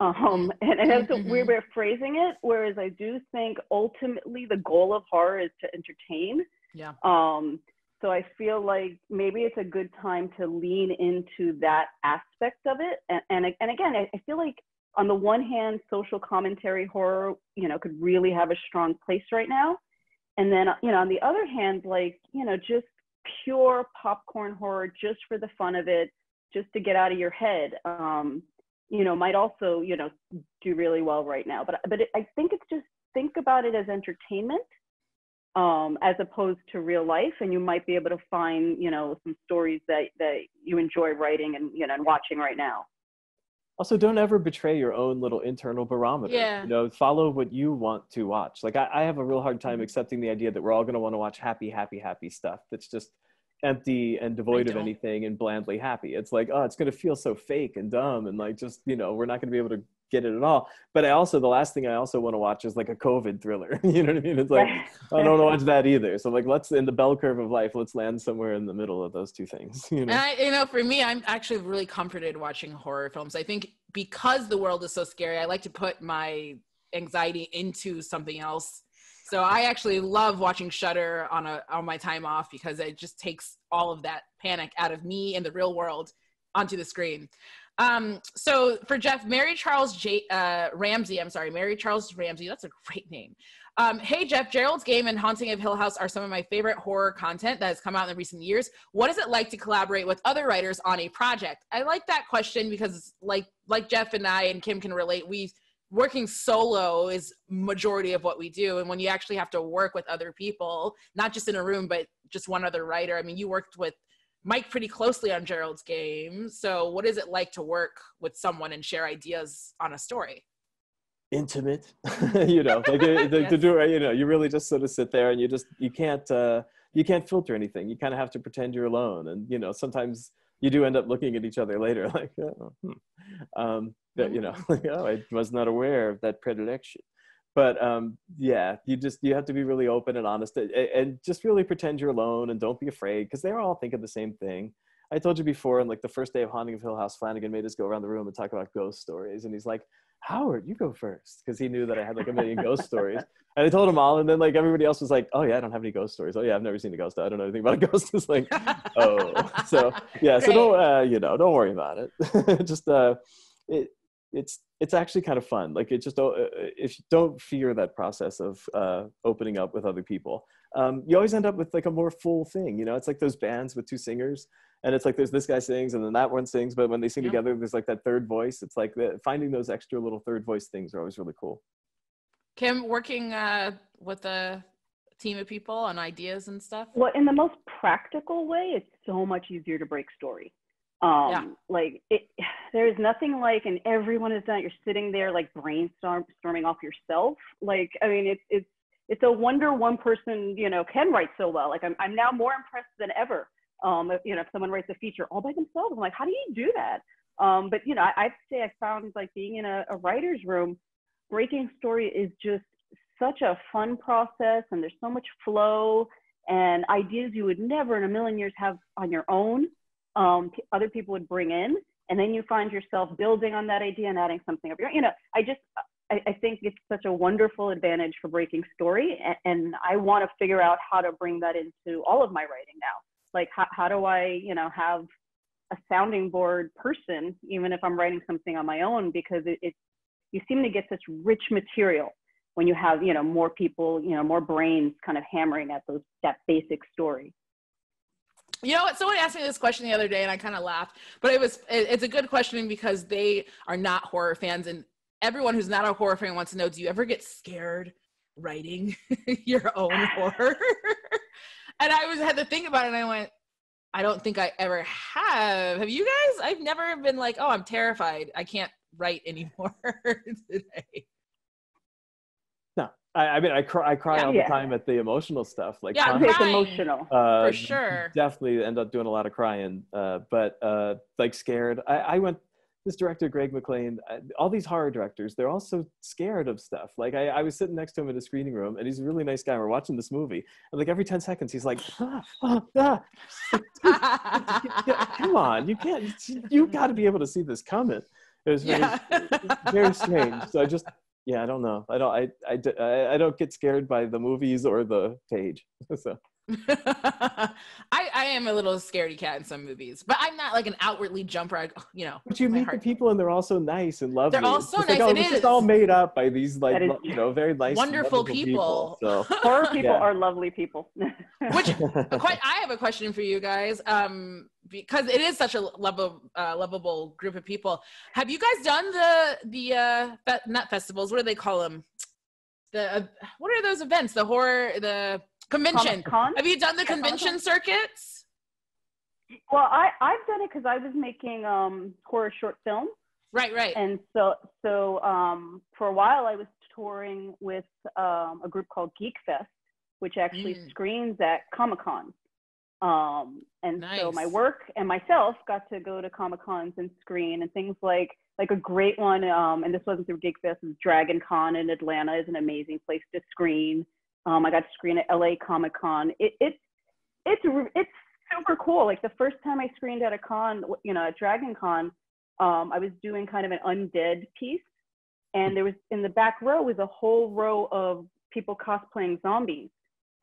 Um, and, and that's mm-hmm. a weird way of phrasing it. Whereas I do think ultimately the goal of horror is to entertain. Yeah. Um, so I feel like maybe it's a good time to lean into that aspect of it. And and, and again, I, I feel like on the one hand, social commentary horror, you know, could really have a strong place right now. And then, you know, on the other hand, like, you know, just pure popcorn horror just for the fun of it, just to get out of your head, um, you know, might also, you know, do really well right now. But but it, I think it's just think about it as entertainment um, as opposed to real life, and you might be able to find, you know, some stories that that you enjoy writing and you know and watching right now also don't ever betray your own little internal barometer yeah. you know follow what you want to watch like I, I have a real hard time mm-hmm. accepting the idea that we're all going to want to watch happy happy happy stuff that's just empty and devoid of anything and blandly happy it's like oh it's going to feel so fake and dumb and like just you know we're not going to be able to get it at all. But I also the last thing I also want to watch is like a COVID thriller. you know what I mean? It's like I don't want to watch that either. So like let's in the bell curve of life, let's land somewhere in the middle of those two things. You know? And I, you know, for me, I'm actually really comforted watching horror films. I think because the world is so scary, I like to put my anxiety into something else. So I actually love watching Shudder on a on my time off because it just takes all of that panic out of me in the real world onto the screen. Um, so for Jeff, Mary Charles J- uh, Ramsey, I'm sorry, Mary Charles Ramsey, that's a great name. Um, hey Jeff, Gerald's Game and Haunting of Hill House are some of my favorite horror content that has come out in the recent years. What is it like to collaborate with other writers on a project? I like that question because like like Jeff and I and Kim can relate. We working solo is majority of what we do and when you actually have to work with other people not just in a room but just one other writer i mean you worked with Mike pretty closely on Gerald's game. So, what is it like to work with someone and share ideas on a story? Intimate, you know, like yes. to do you know, you really just sort of sit there and you just you can't uh, you can't filter anything. You kind of have to pretend you're alone, and you know, sometimes you do end up looking at each other later, like, oh, hmm. um, that you know, like, oh, I was not aware of that predilection but um, yeah, you just you have to be really open and honest, and, and just really pretend you're alone and don't be afraid because they're all thinking the same thing. I told you before, and like the first day of Haunting of Hill House, Flanagan made us go around the room and talk about ghost stories. And he's like, Howard, you go first. Because he knew that I had like a million ghost stories. And I told him all. And then like everybody else was like, Oh, yeah, I don't have any ghost stories. Oh, yeah, I've never seen a ghost. I don't know anything about a ghost. It's like, Oh. So, yeah, so don't, uh, you know, don't worry about it. just, uh, it, it's it's actually kind of fun like it just don't uh, if you don't fear that process of uh, opening up with other people um, you always end up with like a more full thing you know? It's like those bands with two singers and it's like there's this guy sings and then that one sings but when they sing yeah. together there's like that third voice. It's like the, finding those extra little third voice things are always really cool. Kim working uh, with a team of people on ideas and stuff? Well in the most practical way it's so much easier to break story um yeah. like it there's nothing like and everyone is done you're sitting there like brainstorming off yourself like i mean it's it's it's a wonder one person you know can write so well like i'm, I'm now more impressed than ever um, if, you know, if someone writes a feature all by themselves, I'm like, how do you do that? Um, but you know, I, I'd say I found like being in a, a writer's room, breaking story is just such a fun process, and there's so much flow and ideas you would never in a million years have on your own. Um, other people would bring in, and then you find yourself building on that idea and adding something of your. You know, I just I, I think it's such a wonderful advantage for breaking story, and, and I want to figure out how to bring that into all of my writing now like how, how do i you know have a sounding board person even if i'm writing something on my own because it, it you seem to get such rich material when you have you know more people you know more brains kind of hammering at those that basic story you know what someone asked me this question the other day and i kind of laughed but it was it, it's a good question because they are not horror fans and everyone who's not a horror fan wants to know do you ever get scared writing your own horror and I was had to think about it and I went, I don't think I ever have. Have you guys? I've never been like, oh, I'm terrified. I can't write anymore today. I, I mean, I cry, I cry yeah, all yeah. the time at the emotional stuff. Like, yeah, it's emotional uh, for sure. Definitely end up doing a lot of crying, uh, but uh, like scared. I, I went this director greg mclean all these horror directors they're all so scared of stuff like I, I was sitting next to him in a screening room and he's a really nice guy we're watching this movie and like every 10 seconds he's like ah, ah, ah. come on you can't you got to be able to see this coming it was very, yeah. very strange so i just yeah i don't know. I don't I, I i don't get scared by the movies or the page so I, I am a little scaredy cat in some movies, but I'm not like an outwardly jumper. I, you know, but you meet the people and they're all so nice and lovely. They're all so it's nice. Like, oh, it is. all made up by these like lo- you know very nice, wonderful people. people. So horror people yeah. are lovely people. Which quite, I have a question for you guys, um, because it is such a lovable, uh, lovable group of people. Have you guys done the the uh, fe- not festivals? What do they call them? The uh, what are those events? The horror the Convention. Comic-Con? Have you done the convention circuits? Well, I I've done it because I was making um horror short films. Right, right. And so so um for a while I was touring with um a group called Geek Fest, which actually mm. screens at Comic Con. Um and nice. so my work and myself got to go to Comic Cons and screen and things like like a great one, um, and this wasn't through Geek Fest, Dragon Con in Atlanta is an amazing place to screen. Um, I got to screen at LA Comic Con. It, it's it's it's super cool. Like the first time I screened at a con, you know, at Dragon Con, um, I was doing kind of an undead piece, and there was in the back row was a whole row of people cosplaying zombies,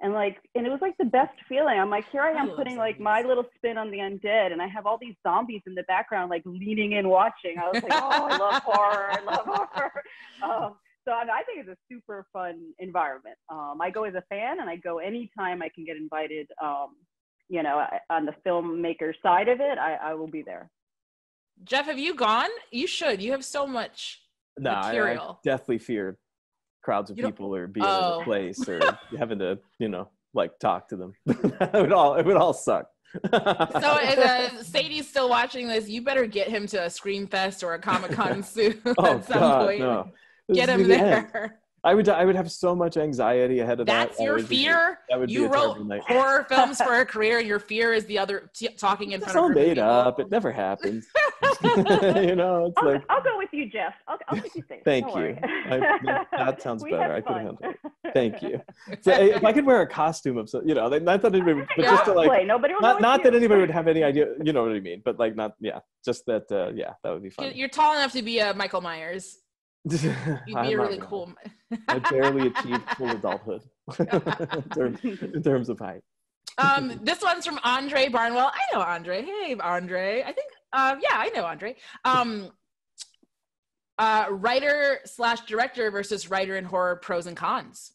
and like, and it was like the best feeling. I'm like, here I am I putting zombies. like my little spin on the undead, and I have all these zombies in the background, like leaning in watching. I was like, oh, I love horror. I love horror. Um, so I think it's a super fun environment. Um, I go as a fan, and I go anytime I can get invited. Um, you know, on the filmmaker side of it, I, I will be there. Jeff, have you gone? You should. You have so much no, material. I, I definitely fear crowds of people or being oh. in a place or having to, you know, like talk to them. it would all it would all suck. so uh, Sadie's still watching this. You better get him to a Scream Fest or a Comic Con soon oh, at some God, point. No. Get him there. I would I would have so much anxiety ahead of That's that. That's your fear. Be, that would you wrote horror films for a career, your fear is the other t- talking in it's front of. It's all made up. It never happens. you know, it's I'll, like I'll go with you, Jeff. I'll, I'll keep you safe. Thank Don't you. I- that- that sounds better. I could handle it. Thank you. so if I could wear a costume of some, you know, like, not that anybody, but Yeah. just to like, Cosplay, Nobody will not it's not that anybody would have any idea, you know what I mean, but like not, yeah, just that, uh, yeah, that would be fun. You're tall enough to be a Michael Myers. You'd be a really cool. I barely achieved full adulthood in, terms, in terms of height. um, this one's from Andre Barnwell. I know Andre. Hey, Andre. I think, um, yeah, I know Andre. Um, uh, writer slash director versus writer in horror pros and cons.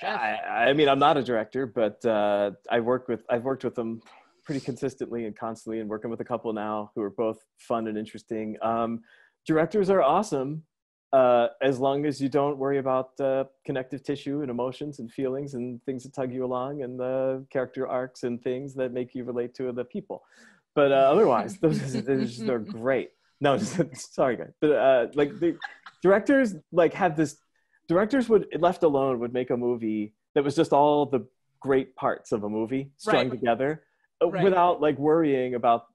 Jeff. I, I mean, I'm not a director, but uh, I work with I've worked with them pretty consistently and constantly, and working with a couple now who are both fun and interesting. Um, directors are awesome uh, as long as you don't worry about uh, connective tissue and emotions and feelings and things that tug you along and the character arcs and things that make you relate to the people. But uh, otherwise, those, are great. No, just, sorry, guys. But uh, like the directors, like have this. Directors would, left alone, would make a movie that was just all the great parts of a movie strung Right. together, uh, Right. without like worrying about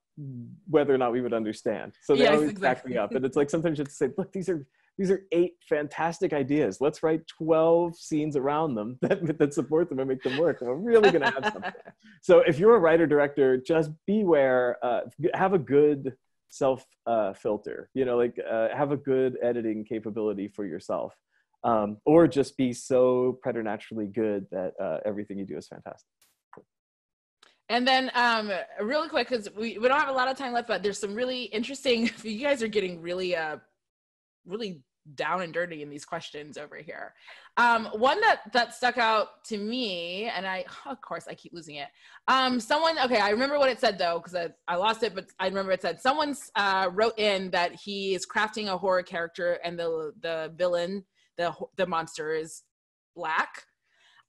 whether or not we would understand. So they Yes, always exactly. back me up, and it's like sometimes you have to say, "Look, these are these are eight fantastic ideas. Let's write twelve scenes around them that that support them and make them work. And we're really going to have something." so if you're a writer director just beware uh, have a good self uh, filter you know like uh, have a good editing capability for yourself um, or just be so preternaturally good that uh, everything you do is fantastic And then, um, really quick, because we, we don't have a lot of time left, but there's some really interesting. You guys are getting really, uh, really down and dirty in these questions over here. Um, one that that stuck out to me, and I, of course, I keep losing it. Um, someone, okay, I remember what it said though, because I, I lost it, but I remember it said someone uh, wrote in that he is crafting a horror character, and the the villain, the the monster is black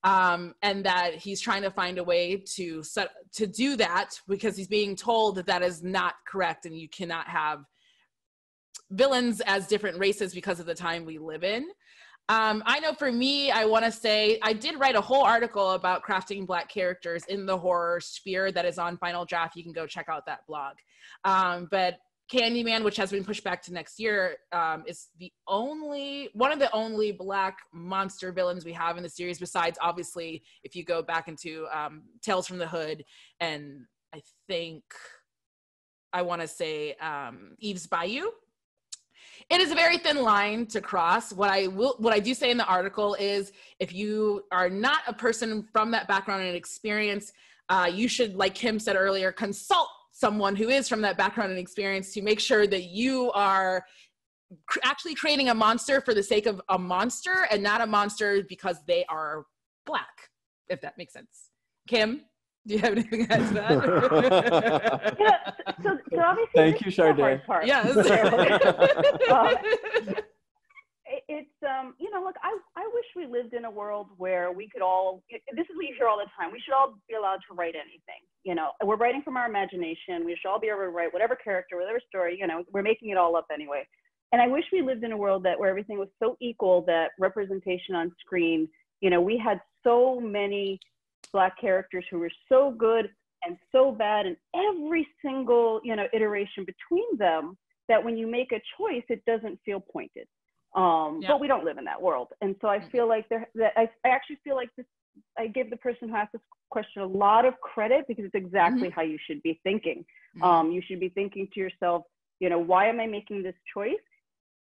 um, and that he's trying to find a way to set, to do that because he's being told that that is not correct and you cannot have villains as different races because of the time we live in. Um, I know for me, I want to say I did write a whole article about crafting black characters in the horror sphere that is on Final Draft. You can go check out that blog. Um, but Candyman, which has been pushed back to next year, um, is the only one of the only black monster villains we have in the series. Besides, obviously, if you go back into um, Tales from the Hood, and I think I want to say um, Eve's Bayou. It is a very thin line to cross. What I will, what I do say in the article is, if you are not a person from that background and experience, uh, you should, like Kim said earlier, consult someone who is from that background and experience to make sure that you are cr- actually creating a monster for the sake of a monster and not a monster because they are black, if that makes sense. Kim, do you have anything to add to that? Yeah, so, so obviously Thank you, is the hard Sade. part. yes. It- it's um you know look i i wish we lived in a world where we could all this is what you hear all the time we should all be allowed to write anything you know? We're writing from our imagination we should all be able to write whatever character whatever story you know we're making it all up anyway. And i wish we lived in a world that where everything was so equal that representation on screen you know we had so many black characters who were so good and so bad in every single you know iteration between them that when you make a choice it doesn't feel pointed um, Yeah. but we don't live in that world. And so i feel like there that I, I actually feel like this i give the person who asked this question a lot of credit because it's exactly how you should be thinking. Um, you should be thinking to yourself you know why am i making this choice?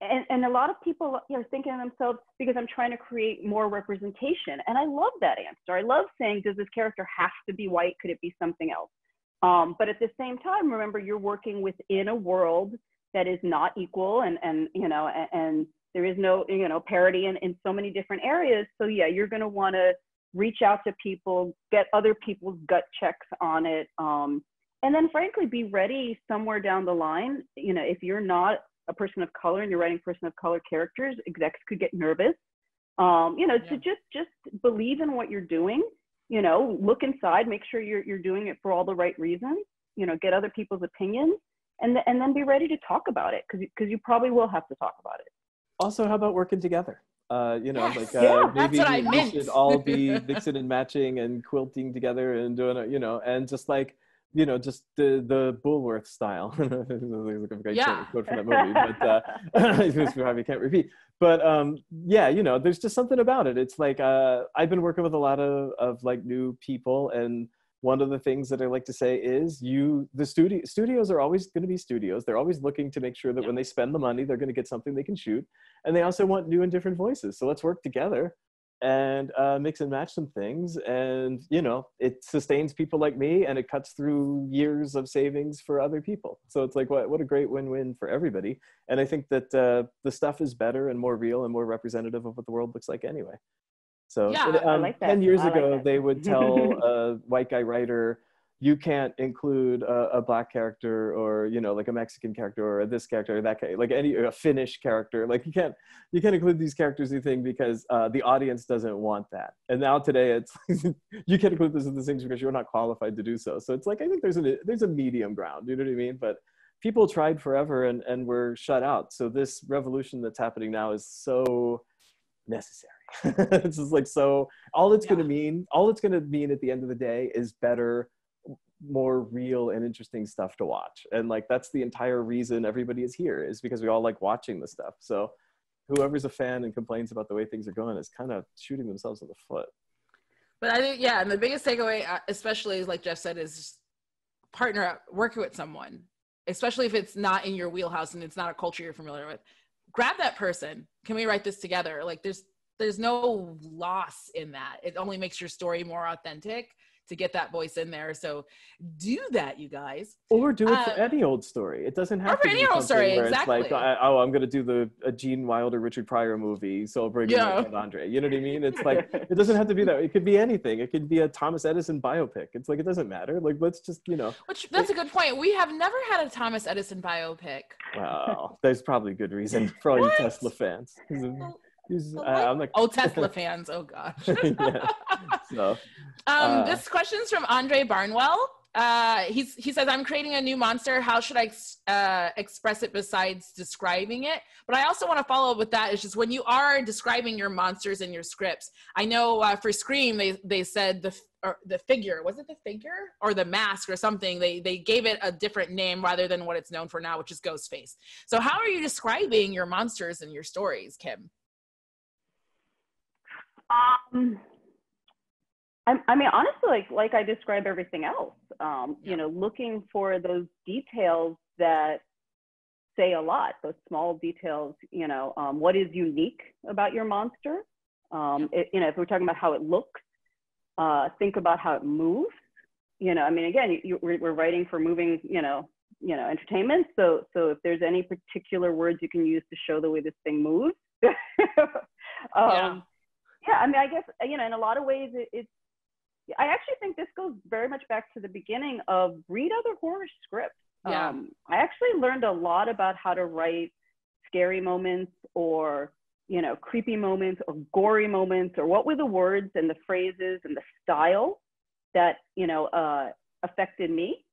And, and a lot of people are thinking to themselves because i'm trying to create more representation. And i love that answer. I love saying does this character have to be white? Could it be something else? Um, but at the same time remember you're working within a world that is not equal and and you know and, and there is no you know parity in, in so many different areas. So yeah you're going to want to reach out to people get other people's gut checks on it um, and then frankly be ready somewhere down the line. You know if you're not a person of color and you're writing person of color characters execs could get nervous. Um, you know Yeah. to just just believe in what you're doing you know look inside make sure you're, you're doing it for all the right reasons you know get other people's opinions and, th- and then be ready to talk about it because because you probably will have to talk about it also how about working together uh, you know Yes. like uh, Yeah, maybe that's what I we meant. should all be mixing and matching and quilting together and doing it you know and just like you know, just the the Bulworth style. yeah. quote from that movie, but uh, can't repeat. But um, yeah, you know, there's just something about it. It's like uh, I've been working with a lot of of like new people, and one of the things that I like to say is you the studio studios are always going to be studios. They're always looking to make sure that when they spend the money, they're going to get something they can shoot, and they also want new and different voices. So let's work together and uh, mix and match some things. And you know it sustains people like me and it cuts through years of savings for other people. So it's like what, what a great win-win for everybody. And i think that uh, the stuff is better and more real and more representative of what the world looks like anyway so yeah, um, like 10 years like ago that. they would tell a white guy writer you can't include a, a, black character or you know like a mexican character or this character or that character, like any a finnish character. Like you can't you can't include these characters you think because uh, the audience doesn't want that. And now today it's you can't include this in the things because you're not qualified to do so. So it's like i think there's a there's a medium ground you know what i mean? But people tried forever and and were shut out. So this revolution that's happening now is so necessary it's just like so all it's yeah. going to mean all it's going to mean at the end of the day is better more real and interesting stuff to watch. And like that's the entire reason everybody is here is because we all like watching the stuff. So whoever's a fan and complains about the way things are going is kind of shooting themselves in the foot. But i think yeah and the biggest takeaway uh, especially like jeff said is partner up working with someone especially if it's not in your wheelhouse and it's not a culture you're familiar with. Grab that person. Can we write this together? Like there's there's no loss in that it only makes your story more authentic to get that voice in there. So do that, you guys. Or do it um, for any old story. It doesn't have to be any old story. Where exactly. It's like, oh, I'm going to do the a Gene Wilder, Richard Pryor movie, so I'll bring yeah. in Andre. You know what I mean? It's like it doesn't have to be that. It could be anything. It could be a Thomas Edison biopic. It's like it doesn't matter. Like let's just you know. Which that's a good point. We have never had a Thomas Edison biopic. Well, there's probably good reason for all you Tesla fans. Uh, I'm like, oh, Tesla fans. Oh gosh. yeah. So, um, uh, this question's from Andre Barnwell. Uh, he's, he says, I'm creating a new monster. How should I uh, express it besides describing it? But I also want to follow up with that is just when you are describing your monsters in your scripts. I know uh, for Scream, they, they said the, or the figure, was it the figure or the mask or something? They, they gave it a different name rather than what it's known for now, which is Ghostface. So how are you describing your monsters in your stories, Kim? Um, I, I mean, honestly, like like I describe everything else. Um. You know, looking for those details that say a lot. Those small details. You know, um, what is unique about your monster? Um, it, you know, if we're talking about how it looks, uh, think about how it moves. You know, I mean, again, you, you, we're writing for moving. You know, you know, entertainment. So, so if there's any particular words you can use to show the way this thing moves. um, yeah yeah, I mean, I guess you know, in a lot of ways, it, it's. I actually think this goes very much back to the beginning of read other horror scripts. Yeah. Um, I actually learned a lot about how to write scary moments or you know creepy moments or gory moments or what were the words and the phrases and the style that you know uh, affected me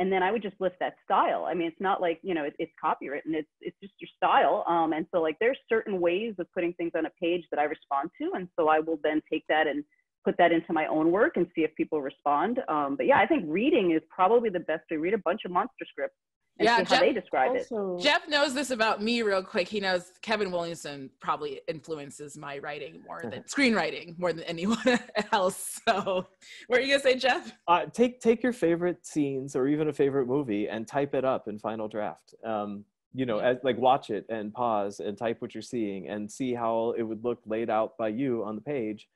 and then I would just lift that style. I mean, it's not like you know it, it's copywritten; it's it's just your style. Um, and so like there's certain ways of putting things on a page that I respond to, and so I will then take that and put that into my own work and see if people respond. Um, but yeah, I think reading is probably the best way. Read a bunch of monster scripts and yeah, see Jeff, how they describe also, it. Jeff knows this about me real quick. He knows Kevin Williamson probably influences my writing more than screenwriting more than anyone else. So, what are you gonna say, Jeff? Uh, take take your favorite scenes or even a favorite movie and type it up in Final Draft. Um, you know, as, like watch it and pause and type what you're seeing and see how it would look laid out by you on the page.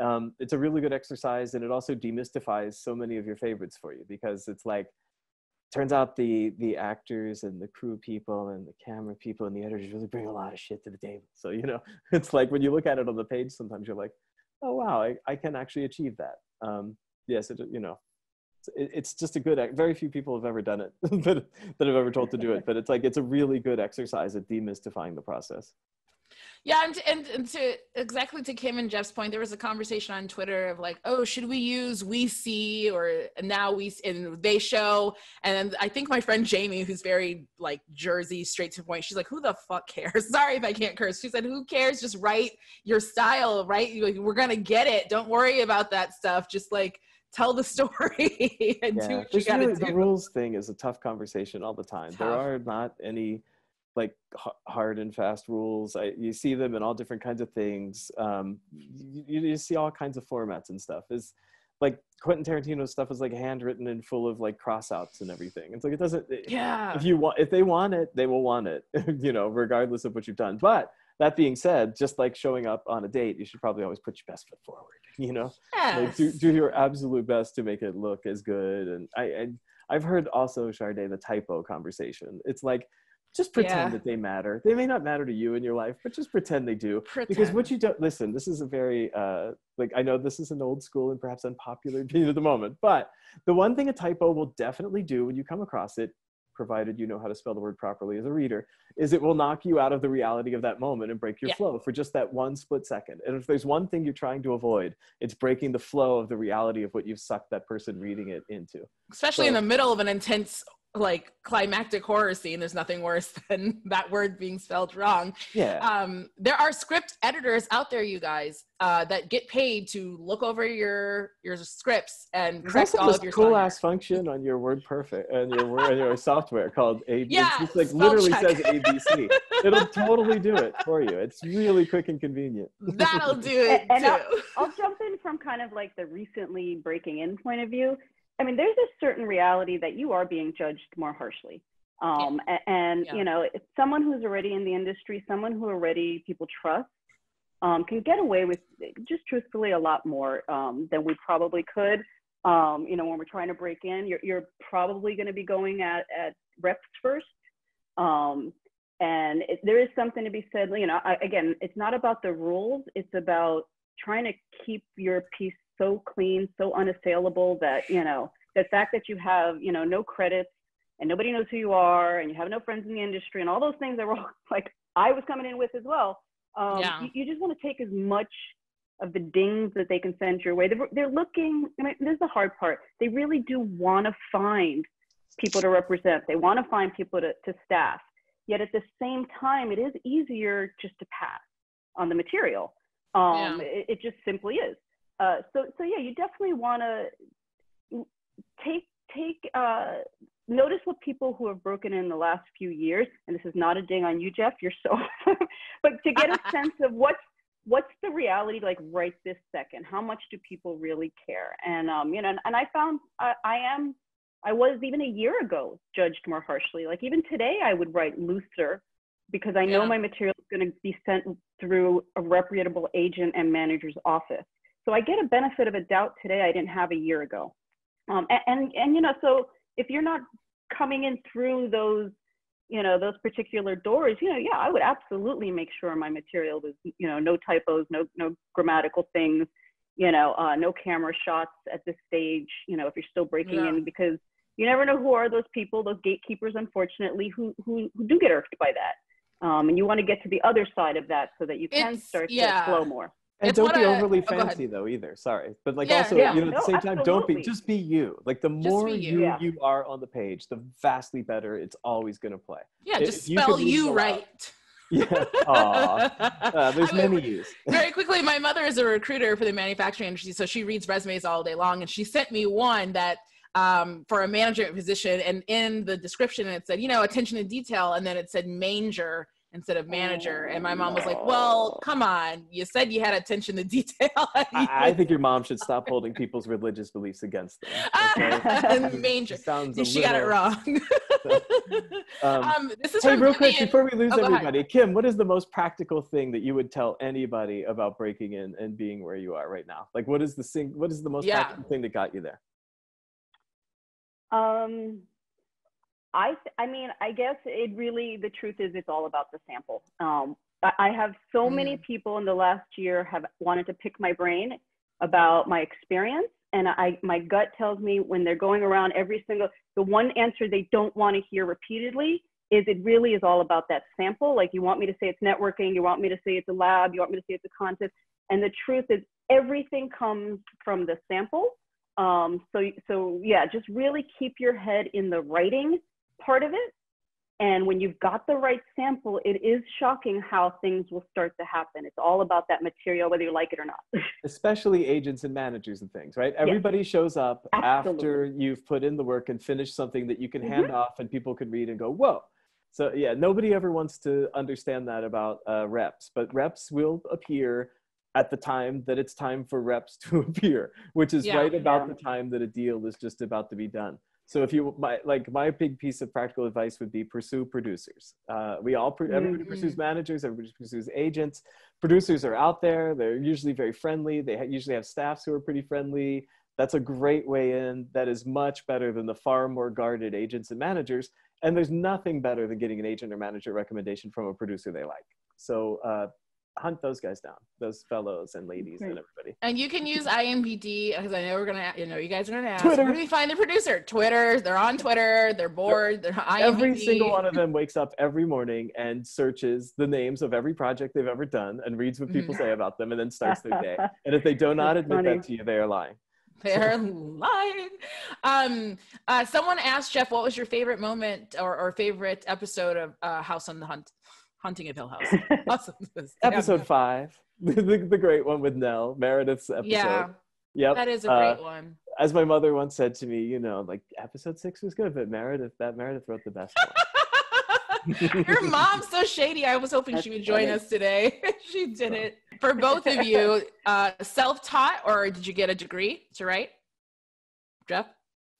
Um, it's a really good exercise and it also demystifies so many of your favorites for you because it's like turns out the the actors and the crew people and the camera people and the editors really bring a lot of shit to the table. So you know it's like when you look at it on the page sometimes you're like oh wow i, I can actually achieve that. Um, yes it, you know it, it's just a good very few people have ever done it that, that have ever told to do it but it's like it's a really good exercise at demystifying the process yeah, and, and, and to exactly to Kim and Jeff's point, there was a conversation on Twitter of like, oh, should we use we see or now we and they show? And I think my friend Jamie, who's very like Jersey, straight to point, she's like, who the fuck cares? Sorry if I can't curse. She said, who cares? Just write your style, right? We're gonna get it. Don't worry about that stuff. Just like tell the story and yeah. do what you gotta really- do. The rules thing is a tough conversation all the time. There are not any like hard and fast rules. I, you see them in all different kinds of things. Um, you, you see all kinds of formats and stuff. Is like Quentin Tarantino's stuff is like handwritten and full of like crossouts and everything. It's like it doesn't. Yeah. If you want, if they want it, they will want it. you know, regardless of what you've done. But that being said, just like showing up on a date, you should probably always put your best foot forward. You know like do, do your absolute best to make it look as good and i, I i've heard also Sade the typo conversation it's like just pretend Yeah. that they matter they may not matter to you in your life but just pretend they do because Pretend. what you don't listen this is a very uh like i know this is an old school and perhaps unpopular opinion at the moment but the one thing a typo will definitely do when you come across it provided you know how to spell the word properly as a reader is it will knock you out of the reality of that moment and break your Yeah. flow for just that one split second and if there's one thing you're trying to avoid it's breaking the flow of the reality of what you've sucked that person reading it into especially in the middle of an intense like climactic horror scene there's nothing worse than that word being spelled wrong yeah um, there are script editors out there you guys uh, that get paid to look over your your scripts and correct all of your cool ass function on your word perfect and your word and your software called A. Yeah, it's like literally check. says ABC. It'll totally do it for you. It's really quick and convenient. that'll do it And- and too I'll- I'll jump in from kind of like the recently breaking in point of view. I mean, there's a certain reality that you are being judged more harshly. Um, a- and, Yeah. you know, if someone who's already in the industry, someone who already people trust, um, can get away with just truthfully a lot more um, than we probably could. Um, you know, when we're trying to break in, you're, you're probably going to be going at, at reps first. Um, and it, there is something to be said, you know, I, again, it's not about the rules, it's about trying to keep your piece so clean, so unassailable that, you know, the fact that you have, you know, no credits and nobody knows who you are and you have no friends in the industry and all those things that were all, like I was coming in with as well. Um, Yeah. you, you just want to take as much of the dings that they can send your way. They're, they're looking, I mean, this is the hard part. They really do want to find people to represent. They want to find people to, to staff. Yet at the same time, it is easier just to pass on the material. Um, Yeah. it, it just simply is. Uh, so, so yeah, you definitely want to take take uh, notice what people who have broken in the last few years. And this is not a ding on you, Jeff. You're so, but to get a sense of what's what's the reality like right this second. How much do people really care? And um, you know, and, and I found I, I am I was even a year ago judged more harshly. Like even today, I would write looser because I know Yeah. my material is going to be sent through a reputable agent and manager's office. So I get a benefit of a doubt today I didn't have a year ago. Um, and, and, and, you know, so if you're not coming in through those, you know, those particular doors, you know, yeah, I would absolutely make sure my material was, you know, no typos, no, no grammatical things, you know, uh, no camera shots at this stage, you know, if you're still breaking Yeah. in, because you never know who are those people, those gatekeepers, unfortunately, who, who, who do get irked by that. Um, and you want to get to the other side of that so that you can It's- start yeah. to flow more. And It's don't be a- overly oh, go ahead. fancy though either. Sorry, but like Yeah, also yeah. you know at the No, same time don't be just be you. Like the Just more you. you Yeah. you are on the page, the vastly better it's always going to play. yeah If just you spell leave you it out. right Yeah. Aw. Uh, there's I mean, many yous. very quickly my mother is a recruiter for the manufacturing industry so she reads resumes all day long and she sent me one that um, for a management position and in the description it said you know attention to detail and then it said manger instead of manager and my mom was like well Oh. come on you said you had attention to detail I, I think your mom should stop holding people's religious beliefs against them. okay? manger Sounds a she got it wrong Um, um, this is Hey, real quick Vivian. before we lose Oh, go ahead. everybody, Kim, what is the most practical thing that you would tell anybody about breaking in and being where you are right now? Like, what is the sing- What is the most Yeah. practical thing that got you there? Um, I, I mean, I guess it really, the truth is it's all about the sample. Um, I, have so many people in the last year have wanted to pick my brain about my experience. And I, my gut tells me when they're going around every single, the one answer they don't want to hear repeatedly is it really is all about that sample. Like you want me to say it's networking, you want me to say it's a lab, you want me to say it's a contest. And the truth is everything comes from the sample. Um, so, so yeah, just really keep your head in the writing part of it And when you've got the right sample, it is shocking how things will start to happen. It's all about that material, whether you like it or not. Especially agents and managers and things, right? Everybody shows up Absolutely. after you've put in the work and finished something that you can Mhm. hand off and people can read and go, whoa. So yeah, nobody ever wants to understand that about uh, reps, but reps will appear at the time that it's time for reps to appear, which is Yeah. right about Yeah. the time that a deal is just about to be done. So if you my like my big piece of practical advice would be pursue producers. Uh, we all everybody Mhm. pursues managers, everybody pursues agents. Producers are out there. They're usually very friendly. They ha- usually have staffs who are pretty friendly. That's a great way in. That is much better than the far more guarded agents and managers. And there's nothing better than getting an agent or manager recommendation from a producer they like. So uh, hunt those guys down, those fellows and ladies and everybody. And you can use IMBD because I know we're gonna, you know, you guys are gonna ask. Twitter. Where do we find the producer? Twitter. They're on Twitter. They're bored. They're IMBD. Every single one of them wakes up every morning and searches the names of every project they've ever done and reads what people say about them and then starts their day. And if they do not That's admit funny. that to you, they are lying. They're lying. Um, uh, someone asked Jeff, what was your favorite moment or, or favorite episode of uh, House on the Hunt, Hunting of Hill House? Awesome. Episode five, the, the, the great one with Nell, Meredith's episode. Yeah, Yep. that is a Uh, great one. as my mother once said to me, you know, like episode six was good, but Meredith, that Meredith wrote the best one. Your mom's so shady. I was hoping she would join funny. us today. she didn't. For both of you, uh, self-taught or did you get a degree to write? Jeff,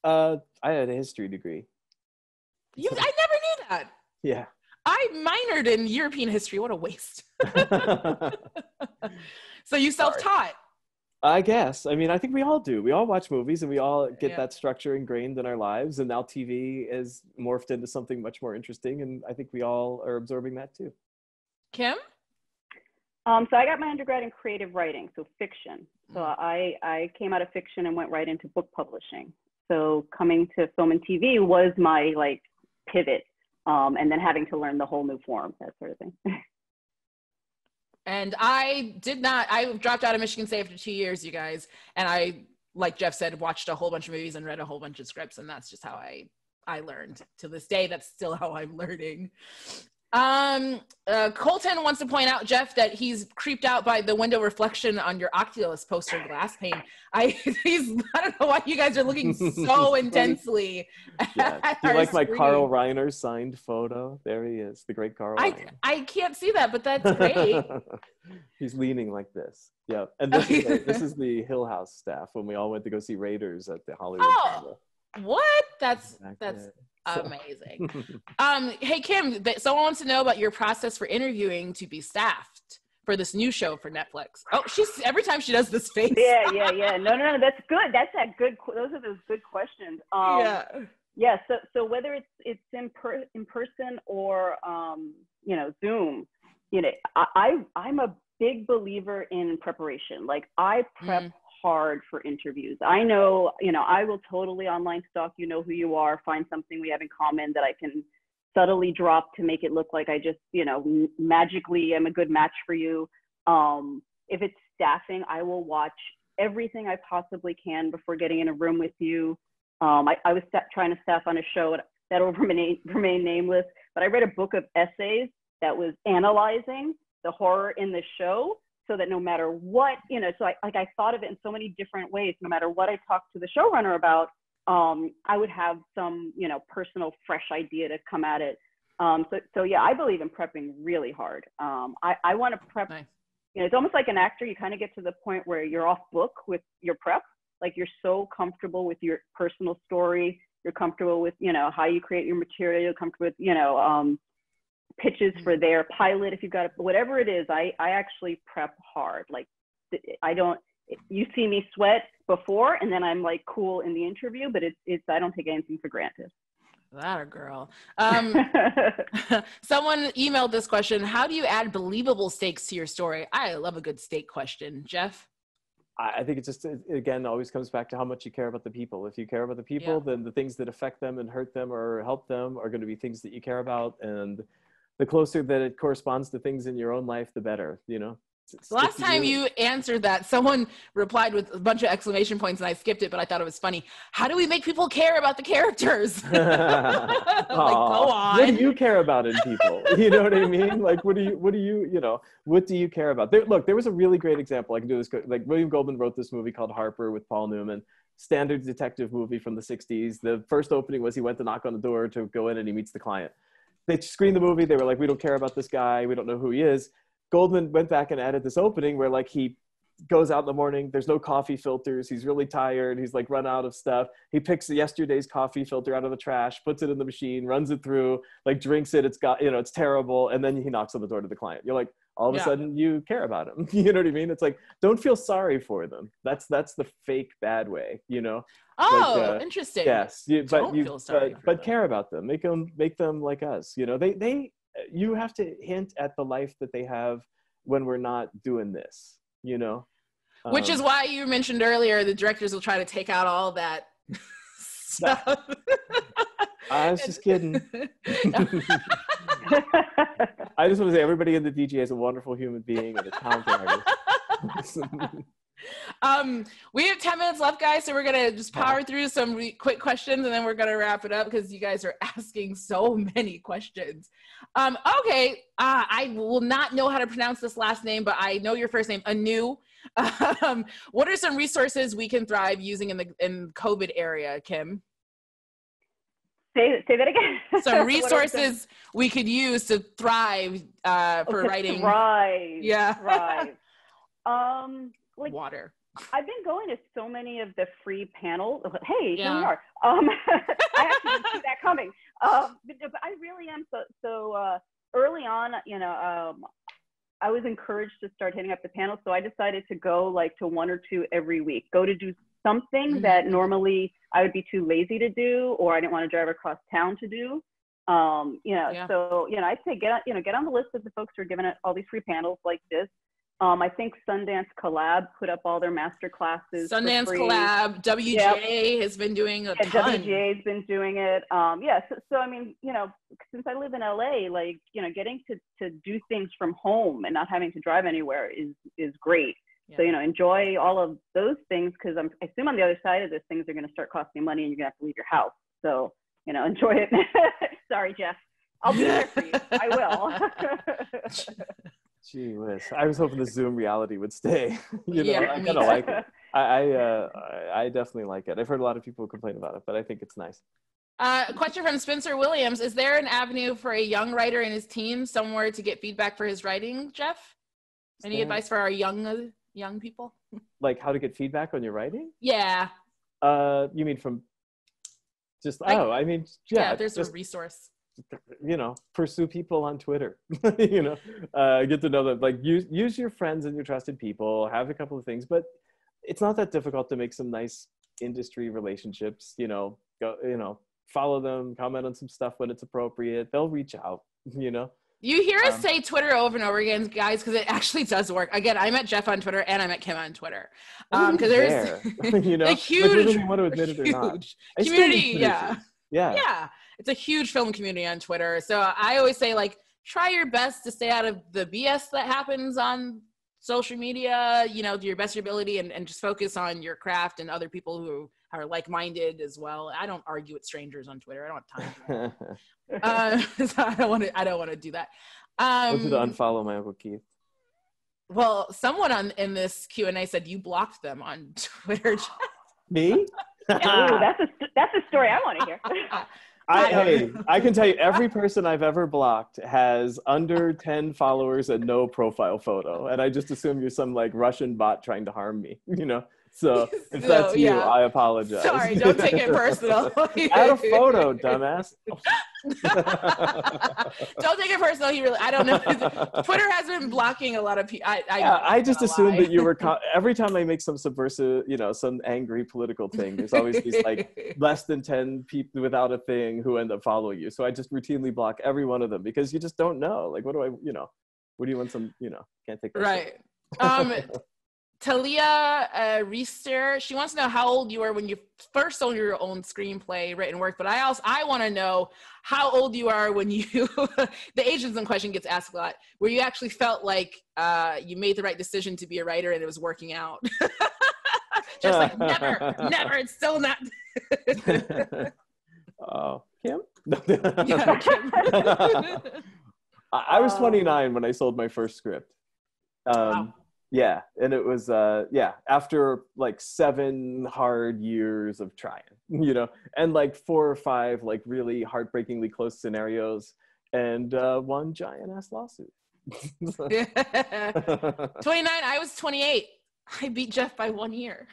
uh, I had a history degree. you, I never knew that. Yeah. I minored in European history. What a waste. So you self-taught. I guess. I mean, I think we all do. We all watch movies and we all get Yeah. that structure ingrained in our lives. And now TV is morphed into something much more interesting. And I think we all are absorbing that too. Kim? Um, so I got my undergrad in creative writing, so fiction. So Mm. I, I came out of fiction and went right into book publishing. So coming to film and TV was my like pivot, um, and then having to learn the whole new form, that sort of thing. And I did not, I dropped out of Michigan State after two years, you guys. And I, like Jeff said, watched a whole bunch of movies and read a whole bunch of scripts. And that's just how I, I learned. To this day, that's still how I'm learning. Um, uh, Colton wants to point out, Jeff, that he's creeped out by the window reflection on your Oculus poster glass pane. I, he's, I don't know why you guys are looking so intensely. Yeah. Do you like my. Carl Reiner signed photo? There he is, the great Carl I, Reiner. I can't see that, but that's great. He's leaning like this. Yeah. And this, is, the, this is the Hill House staff when we all went to go see Raiders at the Hollywood. Oh, what? That's Exactly. that's amazing. Um, hey Kim, th- someone wants to know about your process for interviewing to be staffed for this new show for Netflix. Oh, she's every time she does this face. yeah, yeah, yeah. No, no, no. That's good. That's a good. Those are those good questions. Um, yeah. yeah so so whether it's it's in per, in person or um you know zoom you know i I- i'm a big believer in preparation like i prep Mm. Hard for interviews. I know you know i will totally online stalk you know who you are find something we have in common that i can subtly drop to make it look like i just you know magically am a good match for you. Um if it's staffing i will watch everything i possibly can before getting in a room with you. Um, I, I was sta- trying to staff on a show that will remain, remain nameless, but I read a book of essays that was analyzing the horror in the show so that no matter what, you know, so I, like I thought of it in so many different ways, no matter what I talked to the showrunner about, um, I would have some, you know, personal fresh idea to come at it. Um, so, so yeah, I believe in prepping really hard. Um, I, I want to prep, Nice. you know, it's almost like an actor. You kind of get to the point where you're off book with your prep like you're so comfortable with your personal story you're comfortable with you know how you create your material you're comfortable with you know um, pitches for their pilot if you've got it whatever it is i i actually prep hard like i don't you see me sweat before and then i'm like cool in the interview but it's it's i don't take anything for granted That a girl. Um, someone emailed this question. How do you add believable stakes to your story? I love a good stake question. Jeff? I I think it just it- again always comes back to how much you care about the people. If you care about the people, Yeah. then the things that affect them and hurt them or help them are going to be things that you care about. And the closer that it corresponds to things in your own life, the better. You know. Last time you answered that, someone replied with a bunch of exclamation points, and I skipped it, but I thought it was funny. How do we make people care about the characters? like, go on. What do you care about in people? You know what I mean? Like, what do you, what do you, you know, what do you care about? There, look, there was a really great example. I can do this. Like William Goldman wrote this movie called Harper with Paul Newman standard detective movie from the 60s. The first opening was he went to knock on the door to go in and he meets the client. They screened the movie. They were like, we don't care about this guy. We don't know who he is. Goldman went back and added this opening where like he goes out in the morning. There's no coffee filters. He's really tired. He's like run out of stuff. He picks yesterday's coffee filter out of the trash, puts it in the machine, runs it through, like drinks it. It's got, you know, it's terrible. And then he knocks on the door to the client. You're like, all of yeah. a sudden you care about them you know what I mean? It's like, don't feel sorry for them. That's, that's the fake bad way, you know? Oh, like, uh, interesting. Yes. You, but don't you, but, but care about them. Make them, make them like us, you know, they, they, you have to hint at the life that they have when we're not doing this you know which um, is why you mentioned earlier the directors will try to take out all that stuff i was just kidding i just want to say everybody in the dga is a wonderful human being and a talented artist um, we have 10 minutes left, guys, so we're gonna just power through some re- quick questions and then we're gonna wrap it up because you guys are asking so many questions. Um, okay, uh, I will not know how to pronounce this last name, but I know your first name, Anu. Um, what are some resources we can thrive using in the in COVID area, Kim? Say, say that again. Some resources we could use to thrive uh, for oh, writing. Thrive. Yeah. Thrive. um, like water. I've been going to so many of the free panels. Hey, yeah. here we are. Um, I actually didn't see that coming. Um, but, but, I really am so so uh, early on. You know, um, I was encouraged to start hitting up the panels, so I decided to go like to one or two every week. Go to do something mm-hmm. that normally I would be too lazy to do, or I didn't want to drive across town to do. Um, you know, yeah. so you know, I'd say get you know get on the list of the folks who are giving it all these free panels like this. Um, I think Sundance Collab put up all their master classes. Sundance Collab, WGA yep. has been doing a yeah, ton. WGA has been doing it. Um, yeah, so, so, I mean, you know, since I live in LA, like you know, getting to to do things from home and not having to drive anywhere is is great. Yeah. So you know, enjoy all of those things because I assume on the other side of this, things are going to start costing money and you're going to have to leave your house. So you know, enjoy it. Sorry, Jeff. I'll be there for you. I will. Gee whiz. I was hoping the Zoom reality would stay. you know, yeah, I kind of like it. I I, uh, I definitely like it. I've heard a lot of people complain about it, but I think it's nice. Uh, question from Spencer Williams: Is there an avenue for a young writer and his team somewhere to get feedback for his writing, Jeff? Any advice for our young uh, young people? like how to get feedback on your writing? Yeah. Uh, you mean from just like, oh, I mean, yeah, yeah there's just, a resource you know pursue people on twitter you know uh, get to know them like use use your friends and your trusted people have a couple of things but it's not that difficult to make some nice industry relationships you know go you know follow them comment on some stuff when it's appropriate they'll reach out you know you hear us um, say Twitter over and over again, guys, because it actually does work. Again, I met Jeff on Twitter and I met Kim on Twitter. Um, because there's you know, a huge, like, want to admit it or not. community. Yeah. Yeah. Yeah it's a huge film community on Twitter. So I always say like try your best to stay out of the BS that happens on social media, you know, do your best your ability and, and just focus on your craft and other people who are like-minded as well. I don't argue with strangers on Twitter. I don't have time. uh, so I don't want to. I don't want to do that. Um, to unfollow my uncle Keith. Well, someone on in this Q and A said you blocked them on Twitter. Me? yeah. Ooh, that's a that's a story I want to hear. I, hey, I can tell you every person I've ever blocked has under 10 followers and no profile photo. And I just assume you're some like Russian bot trying to harm me, you know? So if that's you, yeah. I apologize. Sorry, don't take it personal. Add a photo, dumbass. don't take it personal. He really, I don't know. Twitter has been blocking a lot of people. I, I, yeah, I just assumed that you were, co- every time I make some subversive, you know, some angry political thing, there's always these like less than 10 people without a thing who end up following you. So I just routinely block every one of them because you just don't know. Like, what do I, you know, what do you want some, you know, can't take that. Right. Um, Talia uh, Reister, she wants to know how old you were when you first sold your own screenplay written work. But I also I want to know how old you are when you the agents in question gets asked a lot, where you actually felt like uh, you made the right decision to be a writer and it was working out. Just like never, never. It's still not. Oh, Kim? yeah, Kim. I was 29 when I sold my first script. Um, wow. Yeah, and it was uh, yeah after like seven hard years of trying, you know, and like four or five like really heartbreakingly close scenarios, and uh, one giant ass lawsuit. 29. I was 28. I beat Jeff by one year.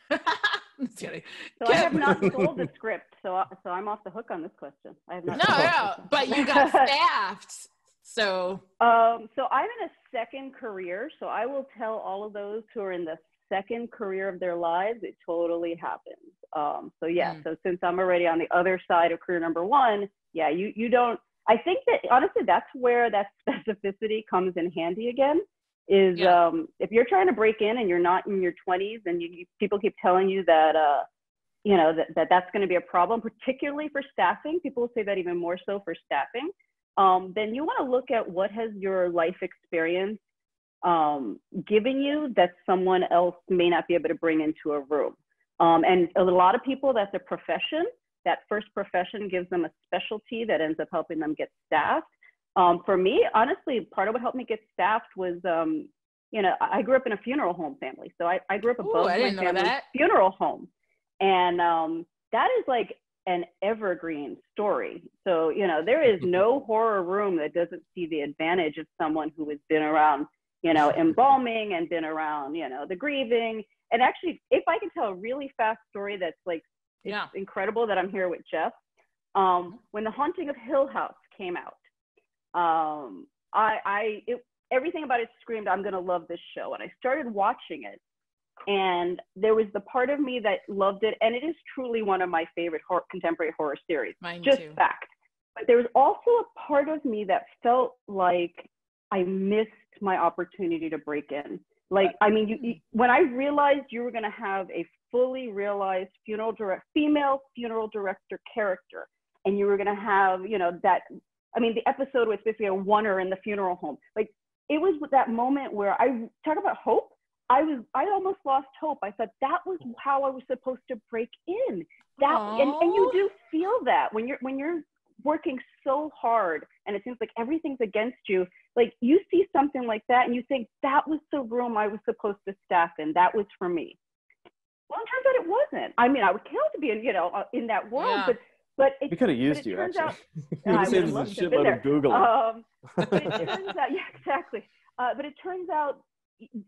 So I have not sold the script, so so I'm off the hook on this question. I have not. No, no, but you got staffed. So. Um. So I'm in a second career, so I will tell all of those who are in the second career of their lives, it totally happens. Um. So yeah. Mm. So since I'm already on the other side of career number one, yeah, you you don't. I think that honestly, that's where that specificity comes in handy again is yeah. um, if you're trying to break in and you're not in your 20s and you, you people keep telling you that uh, you know that, that that's going to be a problem particularly for staffing people will say that even more so for staffing um, then you want to look at what has your life experience um, given you that someone else may not be able to bring into a room um, and a lot of people that's a profession that first profession gives them a specialty that ends up helping them get staffed um, for me, honestly, part of what helped me get staffed was, um, you know, I grew up in a funeral home family. So I, I grew up above Ooh, my family's funeral home. And um, that is like an evergreen story. So, you know, there is no horror room that doesn't see the advantage of someone who has been around, you know, embalming and been around, you know, the grieving. And actually, if I can tell a really fast story that's like, yeah. incredible that I'm here with Jeff. Um, when The Haunting of Hill House came out, um, I, I it, everything about it screamed, I'm gonna love this show. And I started watching it, and there was the part of me that loved it, and it is truly one of my favorite horror, contemporary horror series. Mine just too. fact. But there was also a part of me that felt like I missed my opportunity to break in. Like, I mean, you, you, when I realized you were going to have a fully realized funeral direct female funeral director character, and you were going to have, you know, that I mean, the episode was basically a oneer in the funeral home. Like it was that moment where I talk about hope. I was I almost lost hope. I thought that was how I was supposed to break in. That and, and you do feel that when you're when you're working so hard and it seems like everything's against you. Like you see something like that and you think that was the room I was supposed to staff in. That was for me. Well, it turns out it wasn't. I mean, I would kill to be in, you know, uh, in that world, yeah. but but it, we could have used you actually. Out, uh, saved a shitload of Google. Um, but it turns out, yeah, exactly. Uh, but it turns out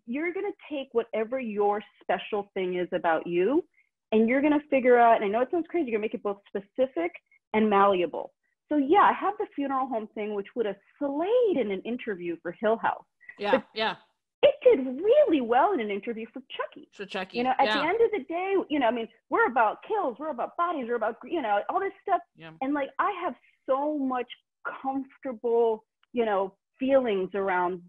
you're going to take whatever your special thing is about you, and you're going to figure out. And I know it sounds crazy. You're going to make it both specific and malleable. So yeah, I have the funeral home thing, which would have slayed in an interview for Hill House. Yeah, but yeah it did really well in an interview for Chucky. For Chucky. You know, at yeah. the end of the day, you know, I mean, we're about kills, we're about bodies, we're about, you know, all this stuff. Yeah. And like, I have so much comfortable, you know, feelings around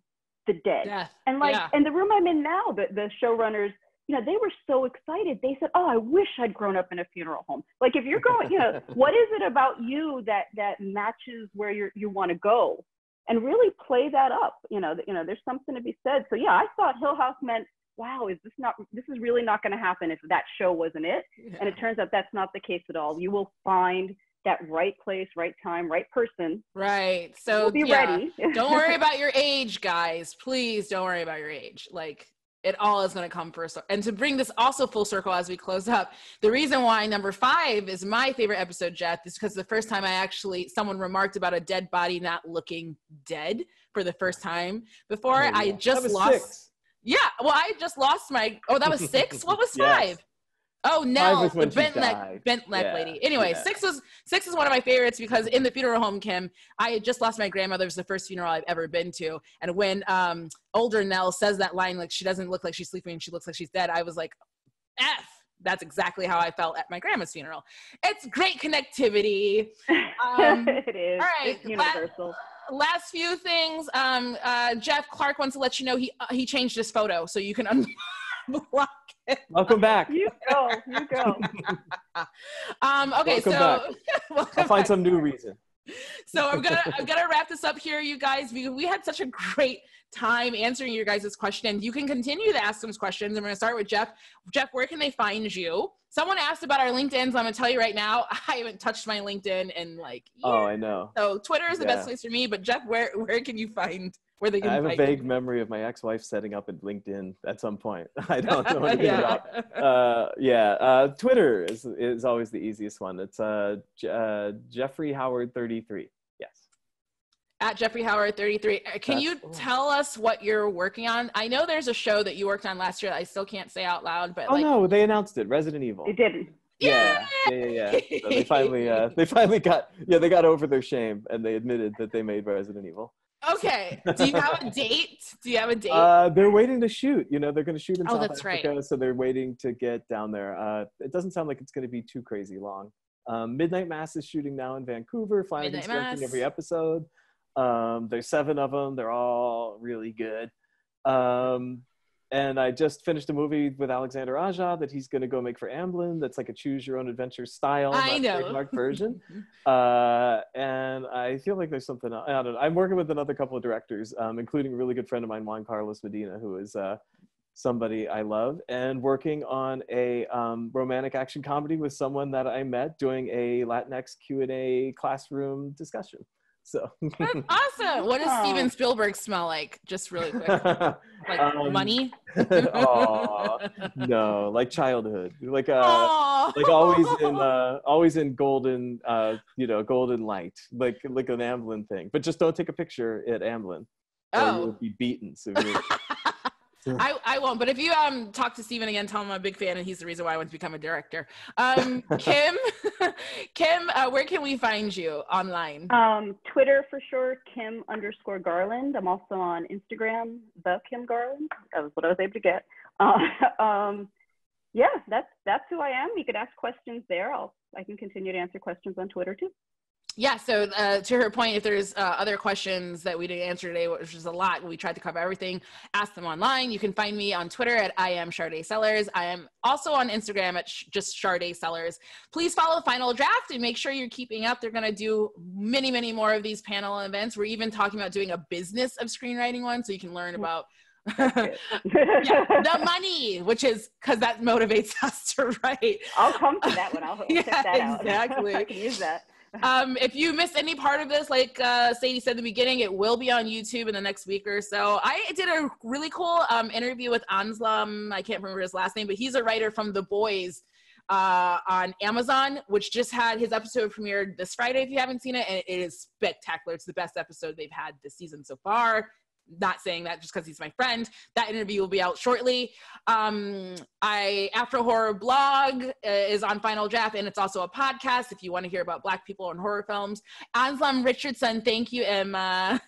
the dead. Death. And like, yeah. and the room I'm in now, the, the showrunners, you know, they were so excited. They said, "Oh, I wish I'd grown up in a funeral home." Like, if you're going, you know, what is it about you that that matches where you you want to go? and really play that up. You know, you know, there's something to be said. So yeah, I thought Hill House meant, wow, is this not? This is really not going to happen if that show wasn't it. Yeah. And it turns out that's not the case at all. You will find that right place, right time, right person. Right. So we'll be yeah. ready. don't worry about your age, guys. Please don't worry about your age. Like it all is going to come first. And to bring this also full circle as we close up, the reason why number five is my favorite episode, Jeff, is because the first time I actually, someone remarked about a dead body not looking dead for the first time before. Oh, yeah. I just lost. Six. Yeah. Well, I just lost my, oh, that was six? what was five? yes. Oh no, the bent leg, bent leg yeah, lady. Anyway, yeah. six was six is one of my favorites because in the funeral home, Kim, I had just lost my grandmother. It was the first funeral I've ever been to, and when um, older Nell says that line, like she doesn't look like she's sleeping, she looks like she's dead. I was like, f. That's exactly how I felt at my grandma's funeral. It's great connectivity. Um, it is. All right, it's universal. last few things. Um, uh, Jeff Clark wants to let you know he uh, he changed his photo, so you can. Un-. Welcome back. You go. You go. Um, okay, Welcome so back. welcome I'll find back. some new reason. so I'm gonna I'm gonna wrap this up here, you guys. We we had such a great time answering your guys' questions. You can continue to ask them questions. I'm gonna start with Jeff. Jeff, where can they find you? Someone asked about our LinkedIn's. I'm gonna tell you right now, I haven't touched my LinkedIn in like Oh. I know. So Twitter is the Yeah. best place for me. But Jeff, where where can you find where they can find I have a vague you? memory of my ex-wife setting up a LinkedIn at some point. I don't know anything yeah. about. Uh, yeah, uh, Twitter is is always the easiest one. It's uh, J- uh, Jeffrey Howard thirty three. Yes. At Jeffrey Howard 33. Uh, Can That's you cool. tell us what you're working on? I know there's a show that you worked on last year that I still can't say out loud, but Oh like no, they announced it. Resident Evil. They didn't. Yeah, yeah, yeah. yeah. So they finally, uh, they finally got, yeah, they got over their shame and they admitted that they made Resident Evil. Okay. Do you have a date? Do you have a date? Uh, they're waiting to shoot. You know, they're going to shoot in Oh, South that's right. So they're waiting to get down there. Uh, it doesn't sound like it's going to be too crazy long. Um, Midnight Mass is shooting now in Vancouver. Flanagan's Midnight directing Mass. every episode. Um, there's seven of them. They're all really good. Um, and I just finished a movie with Alexandre Aja that he's going to go make for Amblin. That's like a choose your own adventure style, I know. version. Uh, and I feel like there's something. I don't know. I'm working with another couple of directors, um, including a really good friend of mine, Juan Carlos Medina, who is uh, somebody I love, and working on a um, romantic action comedy with someone that I met doing a Latinx Q and A classroom discussion. So That's awesome. What does Steven Spielberg smell like? Just really quick. Like Um, money? aw, no, like childhood, like uh, Aw. like always in uh always in golden uh you know golden light like like an amblin thing but just don't take a picture at amblin or you'll Oh. be beaten severely I, I won't. But if you um talk to Steven again, tell him I'm a big fan and he's the reason why I want to become a director. Um, Kim, Kim, uh, where can we find you online? Um, Twitter for sure, Kim underscore Garland. I'm also on Instagram, the Kim Garland. That was what I was able to get. Uh, um, yeah, that's that's who I am. You could ask questions there. I'll I can continue to answer questions on Twitter too. Yeah. So uh, to her point, if there's uh, other questions that we didn't answer today, which is a lot, we tried to cover everything. Ask them online. You can find me on Twitter at I am Sade Sellers. I am also on Instagram at sh- just Sade Sellers. Please follow Final Draft and make sure you're keeping up. They're going to do many, many more of these panel events. We're even talking about doing a business of screenwriting one, so you can learn about. yeah, the money, which is because that motivates us to write. I'll come to that one. I'll Yeah, check that out. exactly. I can use that. Um, if you missed any part of this, like uh, Sadie said in the beginning, it will be on YouTube in the next week or so. I did a really cool um, interview with Anslem. I can't remember his last name, but he's a writer from The Boys uh, on Amazon, which just had his episode premiered this Friday. If you haven't seen it, and it is spectacular. It's the best episode they've had this season so far. Not saying that just because he's my friend. That interview will be out shortly. Um, I Afro Horror blog uh, is on Final Draft, and it's also a podcast if you want to hear about Black people and horror films. Anslem Richardson, thank you, Emma.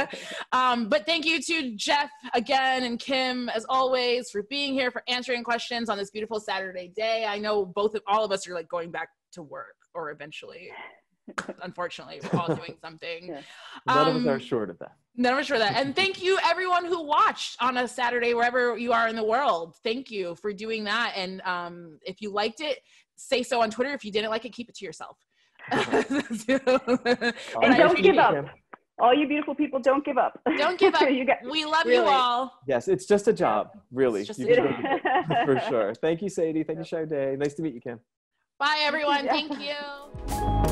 um, but thank you to Jeff again and Kim as always for being here for answering questions on this beautiful Saturday day. I know both of all of us are like going back to work or eventually. Unfortunately, we're all doing something. Yeah. none of us Um, are short of that Never sure of that. And thank you everyone who watched on a Saturday, wherever you are in the world. Thank you for doing that. And um, if you liked it, say so on Twitter. If you didn't like it, keep it to yourself. And I don't give up. All you beautiful people, don't give up. Don't give up. you got We love you all. yes it's just a job really just a job. for sure thank you sadie thank you Sade. nice to meet you kim Bye, everyone. Yeah. Thank you.